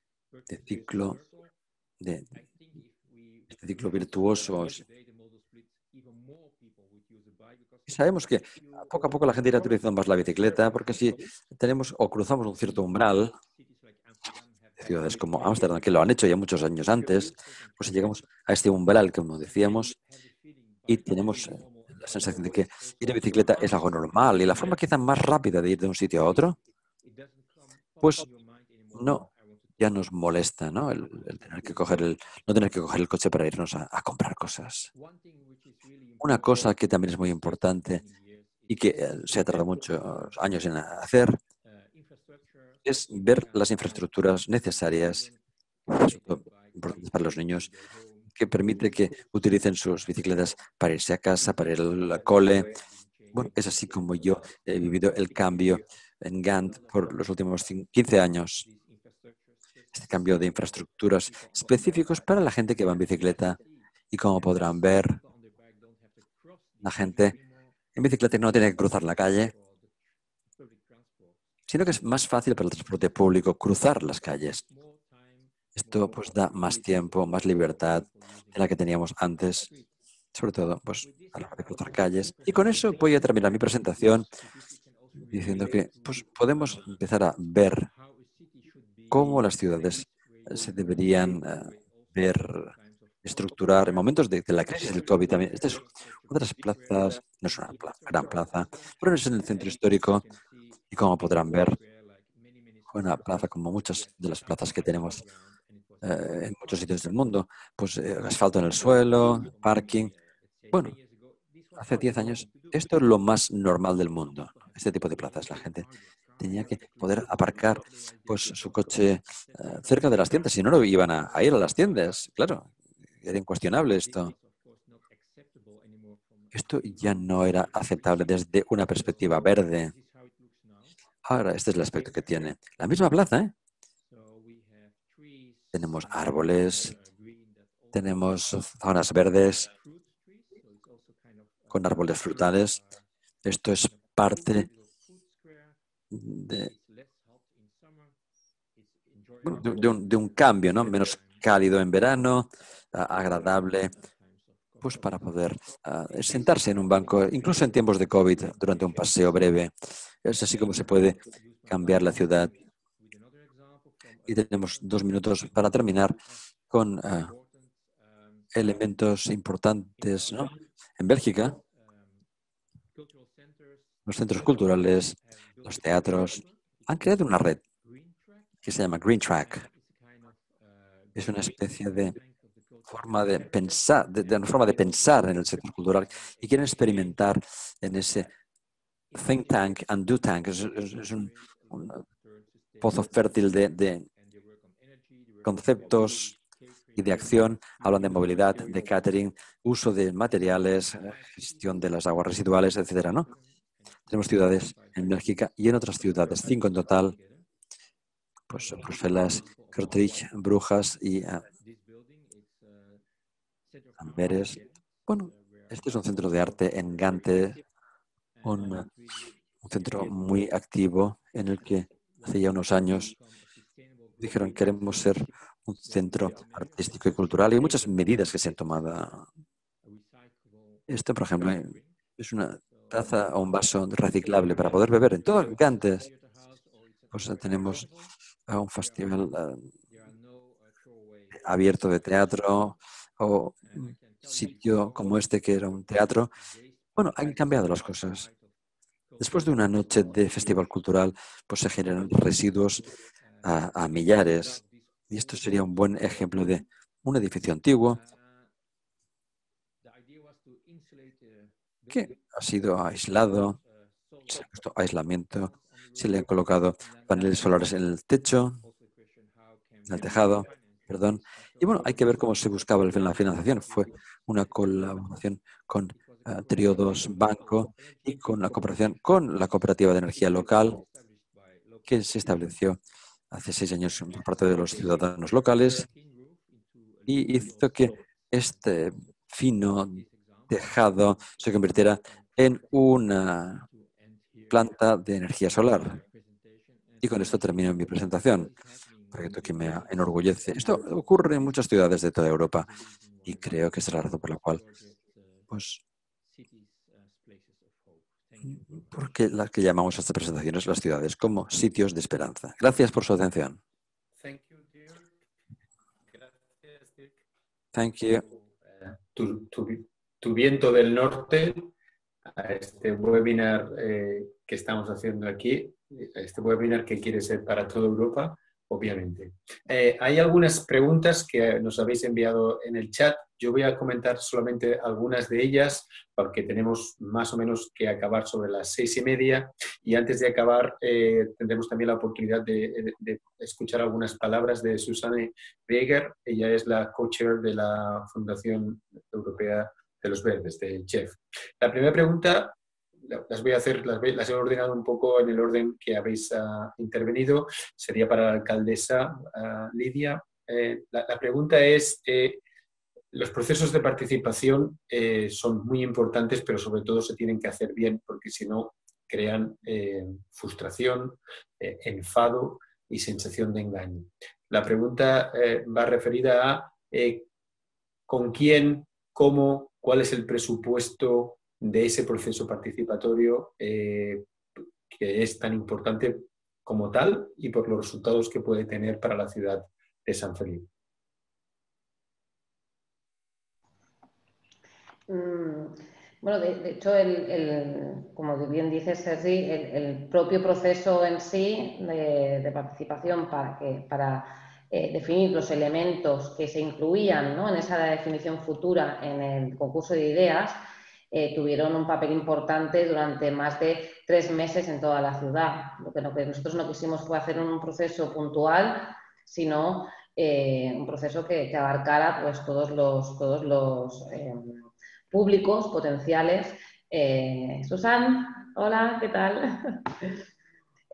ciclo, de, este ciclo virtuoso. Y sabemos que poco a poco la gente irá utilizando más la bicicleta, porque si tenemos o cruzamos un cierto umbral, ciudades como Ámsterdam, que lo han hecho ya muchos años antes, pues llegamos a este umbral, como decíamos, y tenemos la sensación de que ir en bicicleta es algo normal y la forma quizá más rápida de ir de un sitio a otro pues no, ya nos molesta ¿no? El, tener que coger el, no tener que coger el coche para irnos a, comprar cosas. Una cosa que también es muy importante y que eh, se ha tardado muchos años en hacer es ver las infraestructuras necesarias importantes para los niños que permite que utilicen sus bicicletas para irse a casa, para ir al cole. Bueno, es así como yo he vivido el cambio en Gant por los últimos 15 años. Este cambio de infraestructuras específicos para la gente que va en bicicleta. Y como podrán ver, la gente en bicicleta no tiene que cruzar la calle, sino que es más fácil para el transporte público cruzar las calles. Esto pues da más tiempo, más libertad de la que teníamos antes, sobre todo pues a la hora de cruzar calles. Y con eso voy a terminar mi presentación diciendo que pues, podemos empezar a ver cómo las ciudades se deberían eh, ver, estructurar en momentos de, la crisis del COVID también. Esta es una de las plazas, no es una gran plaza, pero es en el centro histórico y como podrán ver, una plaza como muchas de las plazas que tenemos eh, en muchos sitios del mundo, pues eh, asfalto en el suelo, parking. Bueno, hace 10 años esto es lo más normal del mundo, este tipo de plazas. La gente tenía que poder aparcar pues, su coche eh, cerca de las tiendas, si no, no iban a, ir a las tiendas. Claro, era incuestionable esto. Esto ya no era aceptable desde una perspectiva verde. Ahora, este es el aspecto que tiene. La misma plaza, ¿eh? Tenemos árboles, tenemos zonas verdes con árboles frutales. Esto es parte de, de, un, cambio, ¿no? Menos cálido en verano, agradable, pues para poder ah, sentarse en un banco, incluso en tiempos de COVID, durante un paseo breve. Es así como se puede cambiar la ciudad. Y tenemos dos minutos para terminar con ah, elementos importantes. ¿no? En Bélgica, los centros culturales los teatros han creado una red que se llama Green Track. Es una especie de forma de pensar, de, una forma de pensar en el sector cultural y quieren experimentar en ese think tank and do tank. Es, un, pozo fértil de, de conceptos y de acción. Hablan de movilidad, de catering, uso de materiales, gestión de las aguas residuales, etcétera, ¿no? Tenemos ciudades en Bélgica y en otras ciudades, cinco en total, pues Bruselas, Kortrijk, Brujas y uh, Amberes. Bueno, este es un centro de arte en Gante, un, un centro muy activo en el que hace ya unos años dijeron queremos ser un centro artístico y cultural y hay muchas medidas que se han tomado. Esto, por ejemplo, es una taza o un vaso reciclable para poder beber. En todo antes pues tenemos un festival eh, abierto de teatro o sitio como este que era un teatro. Bueno, han cambiado las cosas. Después de una noche de festival cultural, pues se generan residuos a millares. Y esto sería un buen ejemplo de un edificio antiguo que ha sido aislado, se ha puesto aislamiento, se le han colocado paneles solares en el techo, en el tejado, perdón. Y bueno, hay que ver cómo se buscaba la financiación. Fue una colaboración con uh, Triodos Banco y con la cooperación con la cooperativa de energía local que se estableció hace seis años por parte de los ciudadanos locales y hizo que este fino tejado se convirtiera en una planta de energía solar. Y con esto termino mi presentación, proyecto que me enorgullece. Esto ocurre en muchas ciudades de toda Europa y creo que es la razón por la cual, pues, porque las que llamamos a estas presentaciones las ciudades como sitios de esperanza. Gracias por su atención. Thank you. Tu, tu viento del norte a este webinar eh, que estamos haciendo aquí, este webinar que quiere ser para toda Europa, obviamente. Eh, hay algunas preguntas que nos habéis enviado en el chat. Yo voy a comentar solamente algunas de ellas porque tenemos más o menos que acabar sobre las seis y media y antes de acabar eh, tendremos también la oportunidad de, escuchar algunas palabras de Susanne Weger. Ella es la co-chair de la Fundación Europea de los verdes, del chef. La primera pregunta las voy a hacer, las, he ordenado un poco en el orden que habéis ah, intervenido. Sería para la alcaldesa ah, Lidia. Eh, la, pregunta es, eh, los procesos de participación eh, son muy importantes, pero sobre todo se tienen que hacer bien, porque si no, crean frustración, enfado y sensación de engaño. La pregunta va referida a con quién, cómo, cuál es el presupuesto de ese proceso participatorio, eh, que es tan importante como tal y por los resultados que puede tener para la ciudad de San Felipe. Mm, bueno, de, hecho, el, como bien dice Sergi, el, propio proceso en sí de, participación para, que, para eh, definir los elementos que se incluían en esa definición futura en el concurso de ideas eh, tuvieron un papel importante durante más de tres meses en toda la ciudad. Lo que, nosotros no quisimos fue hacer un proceso puntual, sino eh, un proceso que, abarcara pues, todos los, todos los públicos potenciales. Susan, hola, ¿qué tal?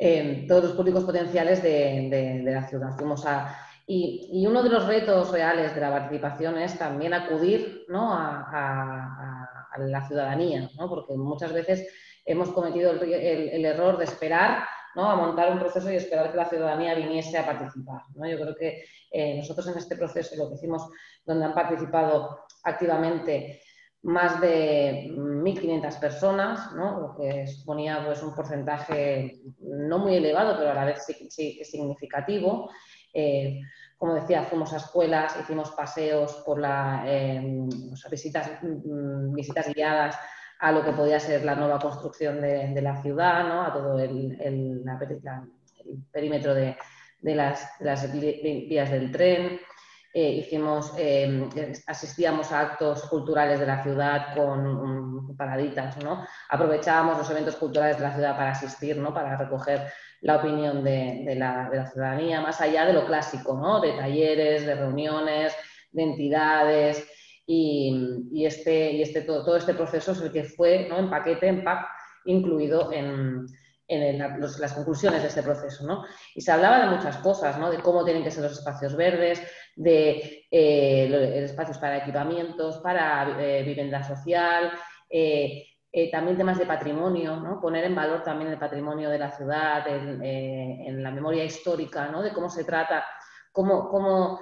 Eh, todos los públicos potenciales de, la ciudad. Fuimos a, y, uno de los retos reales de la participación es también acudir a, la ciudadanía, porque muchas veces hemos cometido el, error de esperar a montar un proceso y esperar que la ciudadanía viniese a participar. Yo creo que eh, nosotros en este proceso lo que hicimos, donde han participado activamente más de 1.500 personas, lo que suponía pues, un porcentaje no muy elevado, pero a la vez sí, significativo. Eh, como decía, fuimos a escuelas, hicimos paseos por la, em, visitas, mm, visitas guiadas a lo que podía ser la nueva construcción de, la ciudad, a todo el, perímetro de, las, de, las, vías del tren. Eh, hicimos, em, asistíamos a actos culturales de la ciudad con paraditas, ¿no? Aprovechábamos los eventos culturales de la ciudad para asistir, ¿no? Para recoger la opinión de, la, ciudadanía, más allá de lo clásico, ¿no? De talleres, de reuniones, de entidades y, este, este, todo, todo, este proceso es el que fue, ¿no? En paquete, en pack, incluido en, en las conclusiones de este proceso. ¿no? Y se hablaba de muchas cosas, ¿no? de cómo tienen que ser los espacios verdes, de eh, espacios para equipamientos, para eh, vivienda social, eh, también temas de patrimonio, ¿no? poner en valor también el patrimonio de la ciudad, en, la memoria histórica, ¿no? de cómo se trata, cómo... cómo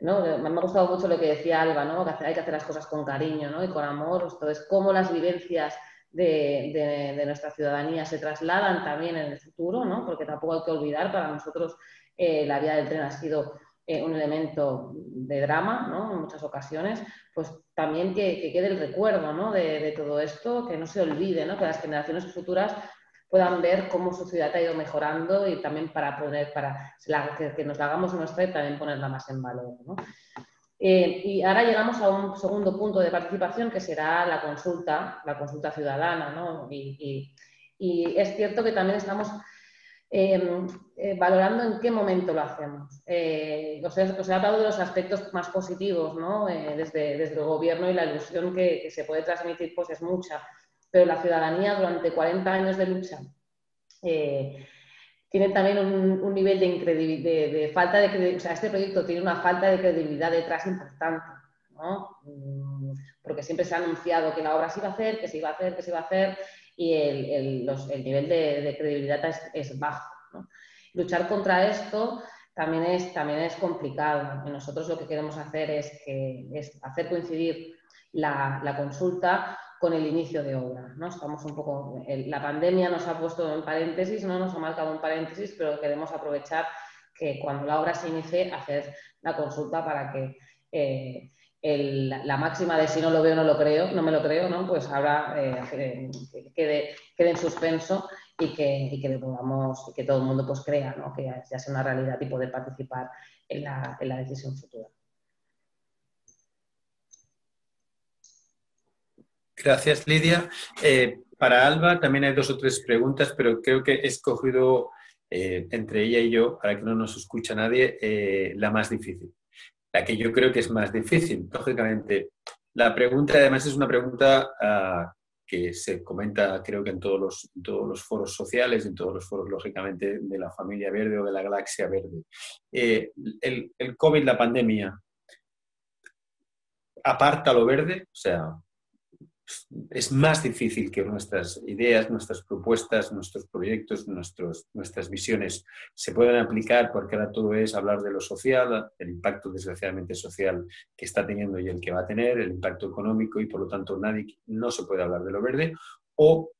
¿no? Me ha gustado mucho lo que decía Alba, ¿no? que hay que hacer las cosas con cariño ¿no? y con amor. Entonces, cómo las vivencias de, nuestra ciudadanía se trasladan también en el futuro, ¿no? porque tampoco hay que olvidar, para nosotros eh, la vía del tren ha sido eh, un elemento de drama ¿no? en muchas ocasiones, pues también que, quede el recuerdo ¿no? de, todo esto, que no se olvide, ¿no? que las generaciones futuras puedan ver cómo su ciudad ha ido mejorando y también para poner, para que, nos la hagamos nuestra y también ponerla más en valor. ¿no? Eh, y ahora llegamos a un segundo punto de participación que será la consulta, la consulta ciudadana. ¿no? Y, es cierto que también estamos em, eh, valorando en qué momento lo hacemos. Eh, os, he, hablado de los aspectos más positivos ¿no? desde, desde, el gobierno y la ilusión que, se puede transmitir pues es mucha, pero la ciudadanía durante 40 años de lucha tiene también un, nivel de, de, falta de credibilidad, o sea, este proyecto tiene una falta de credibilidad detrás importante, ¿no? Mm, porque siempre se ha anunciado que la obra se iba a hacer, que se iba a hacer, que se iba a hacer, y el, el, nivel de, credibilidad es, bajo. ¿no? Luchar contra esto también es, también es complicado. Y nosotros lo que queremos hacer es, que, es hacer coincidir la consulta con el inicio de obra. ¿no? Estamos un poco, la pandemia nos ha puesto en paréntesis, ¿no? nos ha marcado un paréntesis, pero queremos aprovechar que cuando la obra se inicie, hacer la consulta para que eh, la máxima de si no lo veo, no lo creo, no me lo creo, ¿no? pues ahora eh, quede, quede, en suspenso y que, que podamos, que todo el mundo pues crea ¿no? que ya sea una realidad y poder participar en la, en la decisión futura. Gracias, Lidia. Eh, para Alba también hay dos o tres preguntas, pero creo que he escogido eh, entre ella y yo, para que no nos escuche nadie, eh, la más difícil. La que yo creo que es más difícil, lógicamente. La pregunta, además, es una pregunta ah, que se comenta, creo que en todos, los, foros sociales, en todos los foros, lógicamente, de la familia verde o de la galaxia verde. el COVID, la pandemia, aparta lo verde, o sea, es más difícil que nuestras ideas, nuestras propuestas, nuestros proyectos, nuestras visiones se puedan aplicar porque ahora todo es hablar de lo social, el impacto desgraciadamente social que está teniendo y el que va a tener, el impacto económico y por lo tanto nadie, no se puede hablar de lo verde. O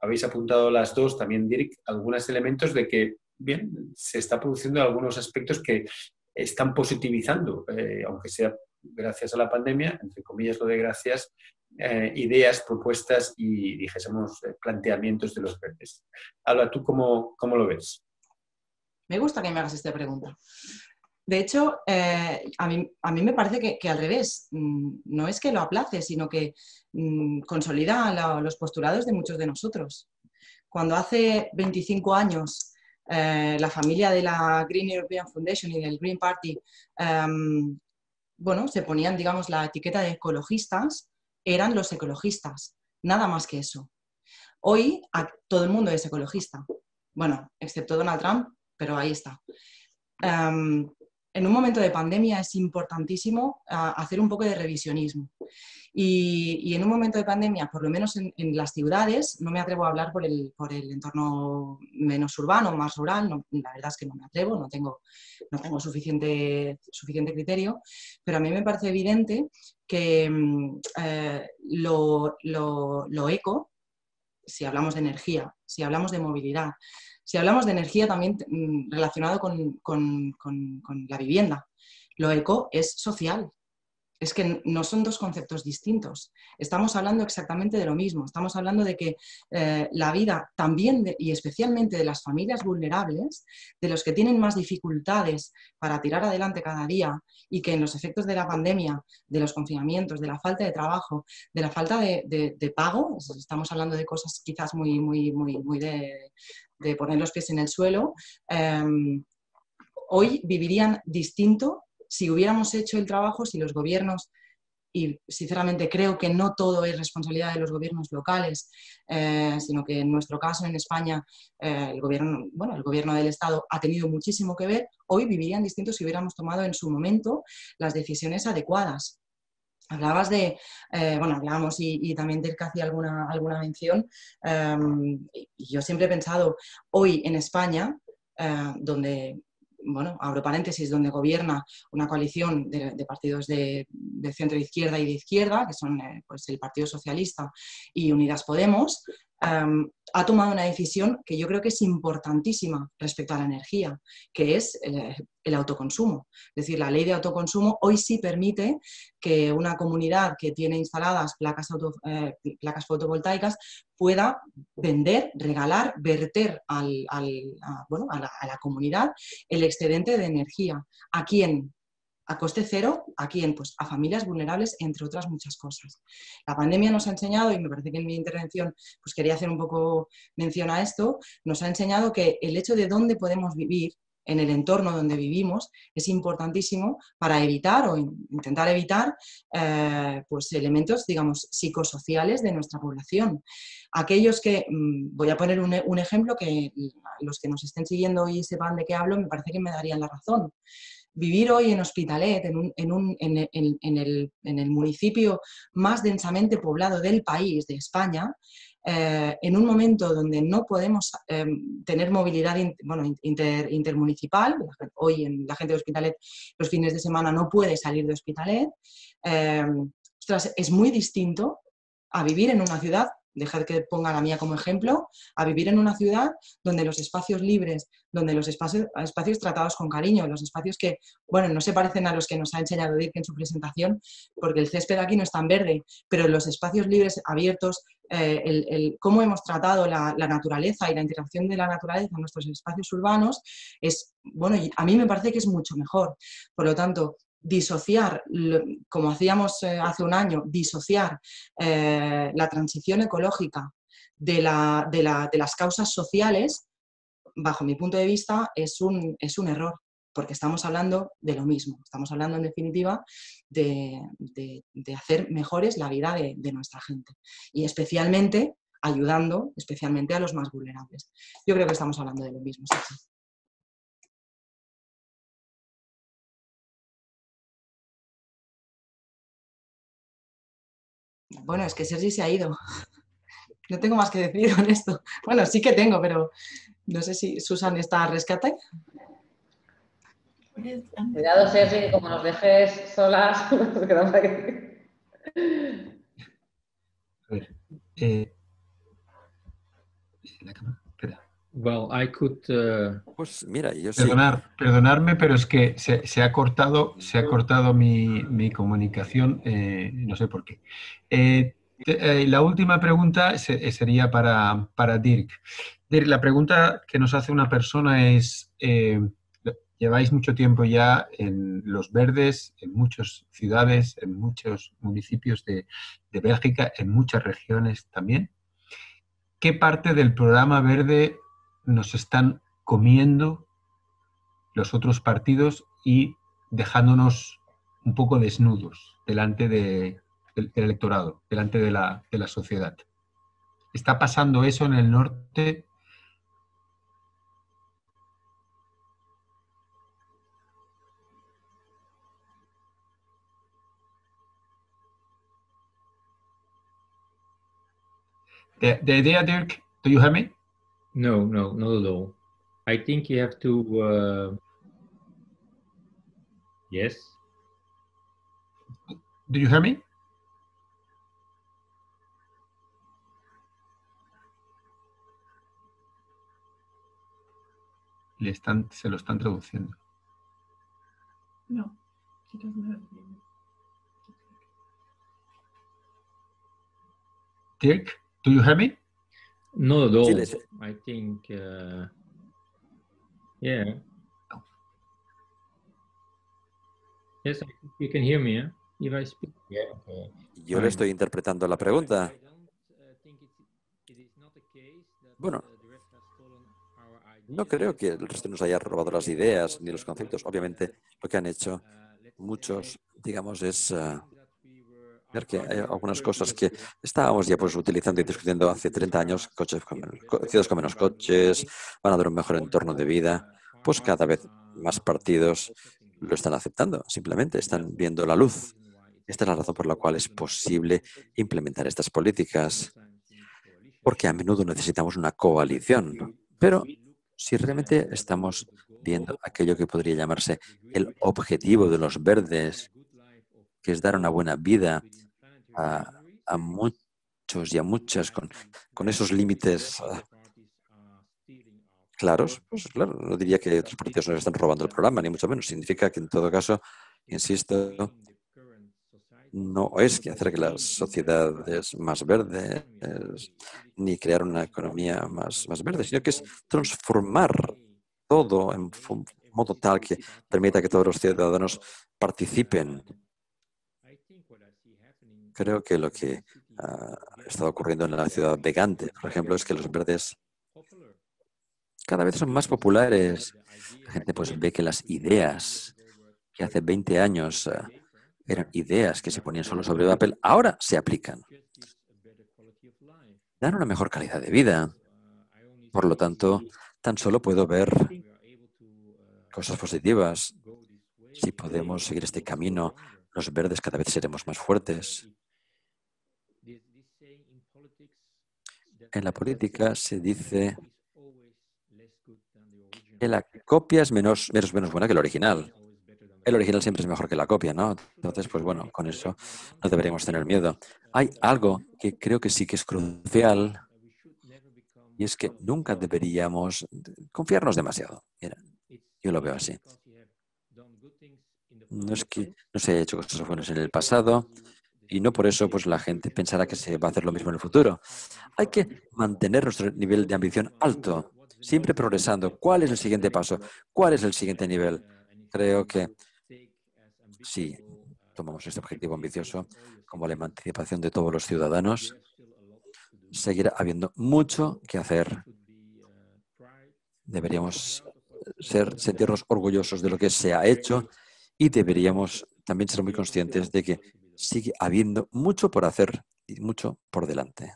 habéis apuntado las dos, también Dirk, algunos elementos de que, bien, se está produciendo algunos aspectos que están positivizando, eh, aunque sea gracias a la pandemia, entre comillas lo de gracias, eh, ideas, propuestas y, dijésemos, planteamientos de los verdes. Alba, ¿tú cómo, cómo lo ves? Me gusta que me hagas esta pregunta. De hecho, eh, a, mí, me parece que, al revés, mm, no es que lo aplace, sino que mm, consolida los postulados de muchos de nosotros. Cuando hace 25 años eh, la familia de la Green European Foundation y del Green Party, em, bueno, se ponían, digamos, la etiqueta de ecologistas, eran los ecologistas, nada más que eso. Hoy todo el mundo es ecologista, bueno, excepto Donald Trump, pero ahí está. Em, en un momento de pandemia es importantísimo hacer un poco de revisionismo. Y, en un momento de pandemia, por lo menos en, las ciudades, no me atrevo a hablar por el, por el entorno menos urbano, más rural, la verdad es que no me atrevo, no tengo, no tengo suficiente, suficiente criterio, pero a mí me parece evidente que mm, eh, lo, lo, lo eco, si hablamos de energía, si hablamos de movilidad, si hablamos de energía también mm, relacionado con, la vivienda, lo eco es social, es que no son dos conceptos distintos. Estamos hablando exactamente de lo mismo. Estamos hablando de que eh, la vida también y especialmente de las familias vulnerables, de los que tienen más dificultades para tirar adelante cada día y que en los efectos de la pandemia, de los confinamientos, de la falta de trabajo, de la falta de, pago, estamos hablando de cosas quizás muy, muy, muy, muy de, poner los pies en el suelo, em, hoy vivirían distinto si hubiéramos hecho el trabajo, si los gobiernos, y sinceramente creo que no todo es responsabilidad de los gobiernos locales, eh, sino que en nuestro caso, en España, eh, el, gobierno, bueno, el gobierno del Estado ha tenido muchísimo que ver, hoy vivirían distintos si hubiéramos tomado en su momento las decisiones adecuadas. Hablabas de, eh, bueno, hablábamos y, también Dirk hacía alguna, alguna mención, y yo siempre he pensado, hoy en España, donde bueno, abro paréntesis, donde gobierna una coalición de, partidos de, centro izquierda y de izquierda, que son eh, pues el Partido Socialista y Unidas Podemos, ha tomado una decisión que yo creo que es importantísima respecto a la energía, que es el, autoconsumo. Es decir, la ley de autoconsumo hoy sí permite que una comunidad que tiene instaladas placas, eh, fotovoltaicas pueda vender, regalar, verter al, a, bueno, a, la, comunidad el excedente de energía. ¿A quién? A coste cero, ¿a quién? Pues a familias vulnerables, entre otras muchas cosas. La pandemia nos ha enseñado, y me parece que en mi intervención pues quería hacer un poco mención a esto, nos ha enseñado que el hecho de dónde podemos vivir en el entorno donde vivimos es importantísimo para evitar o intentar evitar eh, pues elementos, digamos, psicosociales de nuestra población. Aquellos que, mm, voy a poner un, un ejemplo que los que nos estén siguiendo y sepan de qué hablo, me parece que me darían la razón vivir hoy en Hospitalet, en, el, municipio más densamente poblado del país, de España, eh, en un momento donde no podemos em, tener movilidad intermunicipal, hoy en la gente de Hospitalet los fines de semana no puede salir de Hospitalet, em, es muy distinto a vivir en una ciudad dejar que ponga la mía como ejemplo, a vivir en una ciudad donde los espacios libres, donde los espacios, espacios tratados con cariño, los espacios que, bueno, no se parecen a los que nos ha enseñado Dirk en su presentación, porque el césped aquí no es tan verde, pero los espacios libres, abiertos, eh, el, cómo hemos tratado la, naturaleza y la interacción de la naturaleza en nuestros espacios urbanos, es, bueno, a mí me parece que es mucho mejor. Por lo tanto, disociar, como hacíamos eh, hace un año, disociar eh, la transición ecológica de, las causas sociales, bajo mi punto de vista, es un, es un, error, porque estamos hablando de lo mismo, estamos hablando en definitiva de, hacer mejores la vida de, nuestra gente y especialmente ayudando especialmente a los más vulnerables. Yo creo que estamos hablando de lo mismo. Bueno, es que Sergi se ha ido. No tengo más que decir con esto. Bueno, sí que tengo, pero no sé si Susan está a rescate. Cuidado, Sergi, como nos dejes solas, nos quedamos aquí. A ver, eh, Well, I could. Uh, Pues mira, yo sí. Perdonar, perdonarme, pero es que se, se ha cortado, se ha cortado mi, mi comunicación, eh, no sé por qué. Eh, te- eh, la última pregunta se- sería para, para Dirk. Dirk, la pregunta que nos hace una persona es, eh, lleváis mucho tiempo ya en Los Verdes, en muchas ciudades, en muchos municipios de, de Bélgica, en muchas regiones también. ¿Qué parte del programa verde nos están comiendo los otros partidos y dejándonos un poco desnudos delante de- del, electorado, delante de la, sociedad. ¿Está pasando eso en el norte? The idea, Dirk, do you hear me? No, no, not at all. I think you have to. Uh, yes. Do you hear me? Le están, se lo están traduciendo. No, she doesn't have any. Dirk, do you hear me? Not at all. Sí, les- I think. Uh, yeah. Yes, I think you can hear me. Huh? If I speak. Yeah. Okay. Yo le estoy interpretando la pregunta. Bueno, No creo que el resto nos haya robado las ideas ni los conceptos. Obviamente, lo que han hecho muchos, digamos, es eh, que hay algunas cosas que estábamos ya pues utilizando y discutiendo hace 30 años, coches ciudades con menos coches, van a dar un mejor entorno de vida, pues cada vez más partidos lo están aceptando, simplemente están viendo la luz. Esta es la razón por la cual es posible implementar estas políticas, porque a menudo necesitamos una coalición. Pero si realmente estamos viendo aquello que podría llamarse el objetivo de los verdes, que es dar una buena vida a, a muchos y a muchas con, con esos límites ah, claros, pues claro, no diría que otros partidos nos están robando el programa, ni mucho menos. Significa que en todo caso, insisto, no es que hacer que las sociedades más verdes ni crear una economía más, más verde, sino que es transformar todo en modo tal que permita que todos los ciudadanos participen. Creo que lo que ah, está ocurriendo en la ciudad de Gante, por ejemplo, es que los verdes cada vez son más populares. La gente pues ve que las ideas que hace 20 años ah, eran ideas que se ponían solo sobre papel, ahora se aplican. Dan una mejor calidad de vida. Por lo tanto, tan solo puedo ver cosas positivas. Si podemos seguir este camino, los verdes cada vez seremos más fuertes. En la política se dice que la copia es menos, menos, menos buena que el original. El original siempre es mejor que la copia, ¿no? Entonces, pues bueno, con eso no deberíamos tener miedo. Hay algo que creo que sí que es crucial y es que nunca deberíamos confiarnos demasiado. Mira, yo lo veo así. No es que no se haya hecho cosas buenas en el pasado y no por eso pues la gente pensará que se va a hacer lo mismo en el futuro. Hay que mantener nuestro nivel de ambición alto, siempre progresando. ¿Cuál es el siguiente paso? ¿Cuál es el siguiente nivel? Creo que si tomamos este objetivo ambicioso como la emancipación de todos los ciudadanos, seguirá habiendo mucho que hacer. Deberíamos ser, sentirnos orgullosos de lo que se ha hecho y deberíamos también ser muy conscientes de que sigue habiendo mucho por hacer y mucho por delante.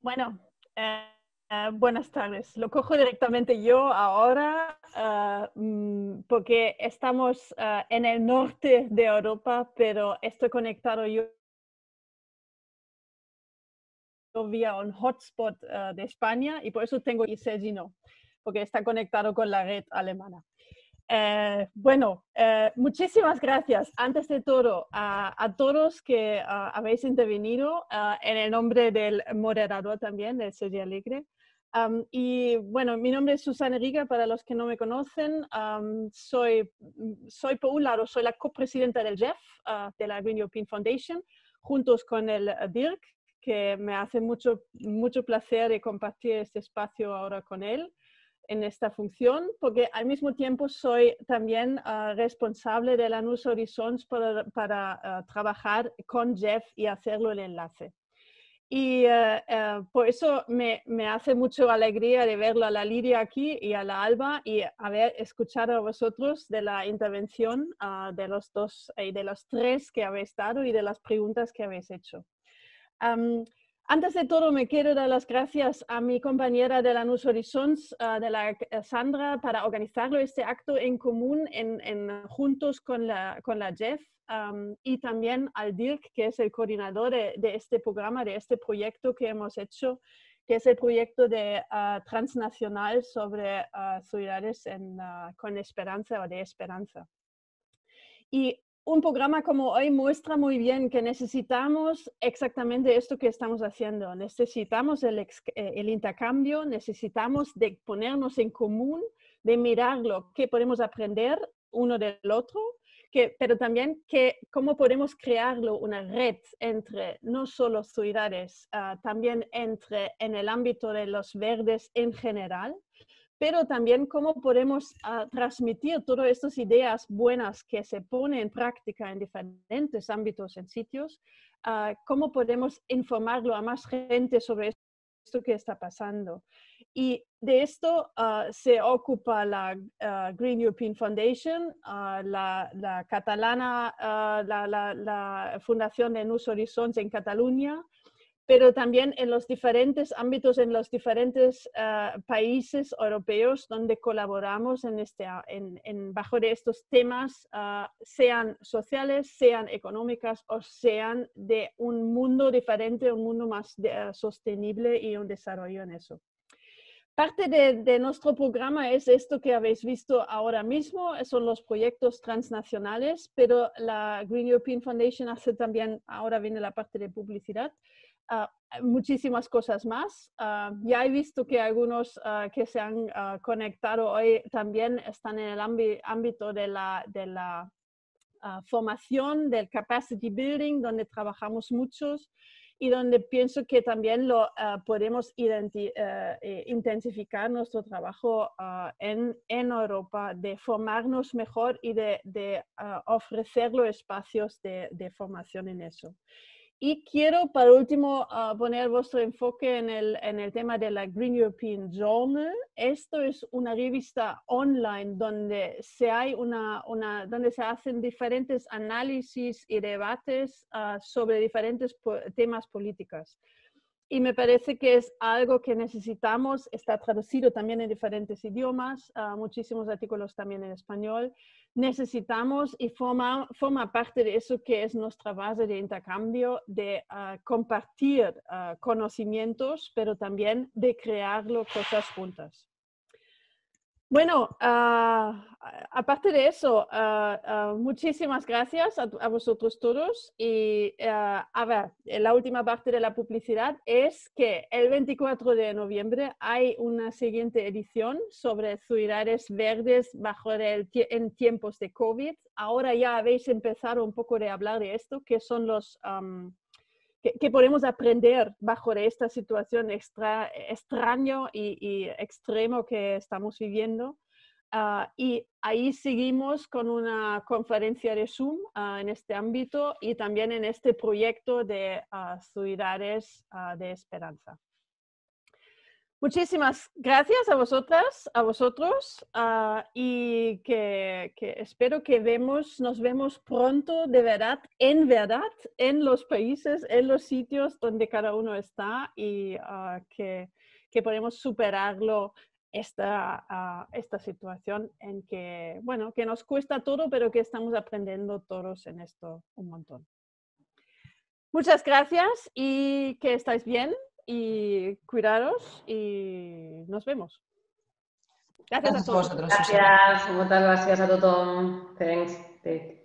Bueno, eh, eh, buenas tardes. Lo cojo directamente yo ahora eh, mm, porque estamos eh, en el norte de Europa, pero estoy conectado yo vía un hotspot de España y por eso tengo y Sergi no, porque está conectado con la red alemana. Eh, bueno, eh, muchísimas gracias. Antes de todo, a, todos que habéis intervenido en el nombre del moderador también, de Sergio Alegre. y bueno, mi nombre es Susana Riga, para los que no me conocen. soy, soy, por un lado, soy la copresidenta del JEF, ah, de la Green European Foundation, juntos con el Dirk, que me hace mucho, mucho placer de compartir este espacio ahora con él en esta función, porque al mismo tiempo soy también ah, responsable de la News Horizons para, para ah, trabajar con Jeff y hacerlo el enlace. Y eh, eh, por eso me, me, hace mucho alegría de verlo a la Lidia aquí y a la Alba y haber escuchado a vosotros de la intervención ah, de los dos y de los tres que habéis dado y de las preguntas que habéis hecho. Antes de todo, me quiero dar las gracias a mi compañera de la NUS Horizons, ah, de la eh, Sandra, para organizarlo este acto en común en, juntos con la, con la Jeff y también al Dirk, que es el coordinador de, este programa, de este proyecto que hemos hecho, que es el proyecto de ah, transnacional sobre uh, ciudades con esperanza o de esperanza. Y un programa como hoy muestra muy bien que necesitamos exactamente esto que estamos haciendo. Necesitamos el, eh, intercambio, necesitamos de ponernos en común, de mirar lo que podemos aprender uno del otro, que, pero también que cómo podemos crearlo una red entre no solo ciudades, ah, también entre en el ámbito de los verdes en general, pero también cómo podemos ah, transmitir todas estas ideas buenas que se ponen en práctica en diferentes ámbitos, en sitios, uh, cómo podemos informarlo a más gente sobre esto que está pasando. Y de esto ah, se ocupa la Green European Foundation, la, la, catalana, la, la, Fundación de Nus Horizons en Cataluña, pero también en los diferentes ámbitos, en los diferentes ah, países europeos donde colaboramos en este, ah, en, bajo de estos temas, ah, sean sociales, sean económicas o sean de un mundo diferente, un mundo más sostenible y un desarrollo en eso. Parte de, de, nuestro programa es esto que habéis visto ahora mismo, son los proyectos transnacionales, pero la Green European Foundation hace también, ahora viene la parte de publicidad, Ah, muchísimas cosas más. Ah, ya he visto que algunos ah, que se han conectado hoy también están en el ámbito de la, de la formación, del capacity building, donde trabajamos muchos y donde pienso que también lo podemos eh, intensificar nuestro trabajo en, en, Europa, de formarnos mejor y de, de ofrecer los espacios de formación en eso. Y quiero, para último, ah, poner vuestro enfoque en el, en el, tema de la Green European Journal. Esto es una revista online donde se, hay una, una donde se hacen diferentes análisis y debates ah, sobre diferentes temas políticos y me parece que es algo que necesitamos, está traducido también en diferentes idiomas, uh, muchísimos artículos también en español. Necesitamos y forma, forma parte de eso que es nuestra base de intercambio, de uh, compartir uh, conocimientos, pero también de crearlo cosas juntas. Bueno, ah, aparte de eso, ah, muchísimas gracias a, vosotros todos. Y a ver, la última parte de la publicidad es que el 24 de noviembre hay una siguiente edición sobre ciudades verdes bajo el, en tiempos de COVID. Ahora ya habéis empezado un poco de hablar de esto, que son los que, podemos aprender bajo esta situación extra, extraño y, extremo que estamos viviendo. Ah, y ahí seguimos con una conferencia de Zoom ah, en este ámbito y también en este proyecto de uh, Ciudades de Esperanza. Muchísimas gracias a vosotras, a vosotros ah, y que, espero que vemos, nos vemos pronto de verdad, en verdad, en los países, en los sitios donde cada uno está y uh, que, que, podemos superarlo esta, ah, esta situación en que, bueno, que nos cuesta todo, pero que estamos aprendiendo todos en esto un montón. Muchas gracias y que estáis bien y cuidaros y nos vemos. Gràcies, Gràcies a vosaltres. Susana. Gràcies, moltes gràcies a tothom. Thanks. Thanks.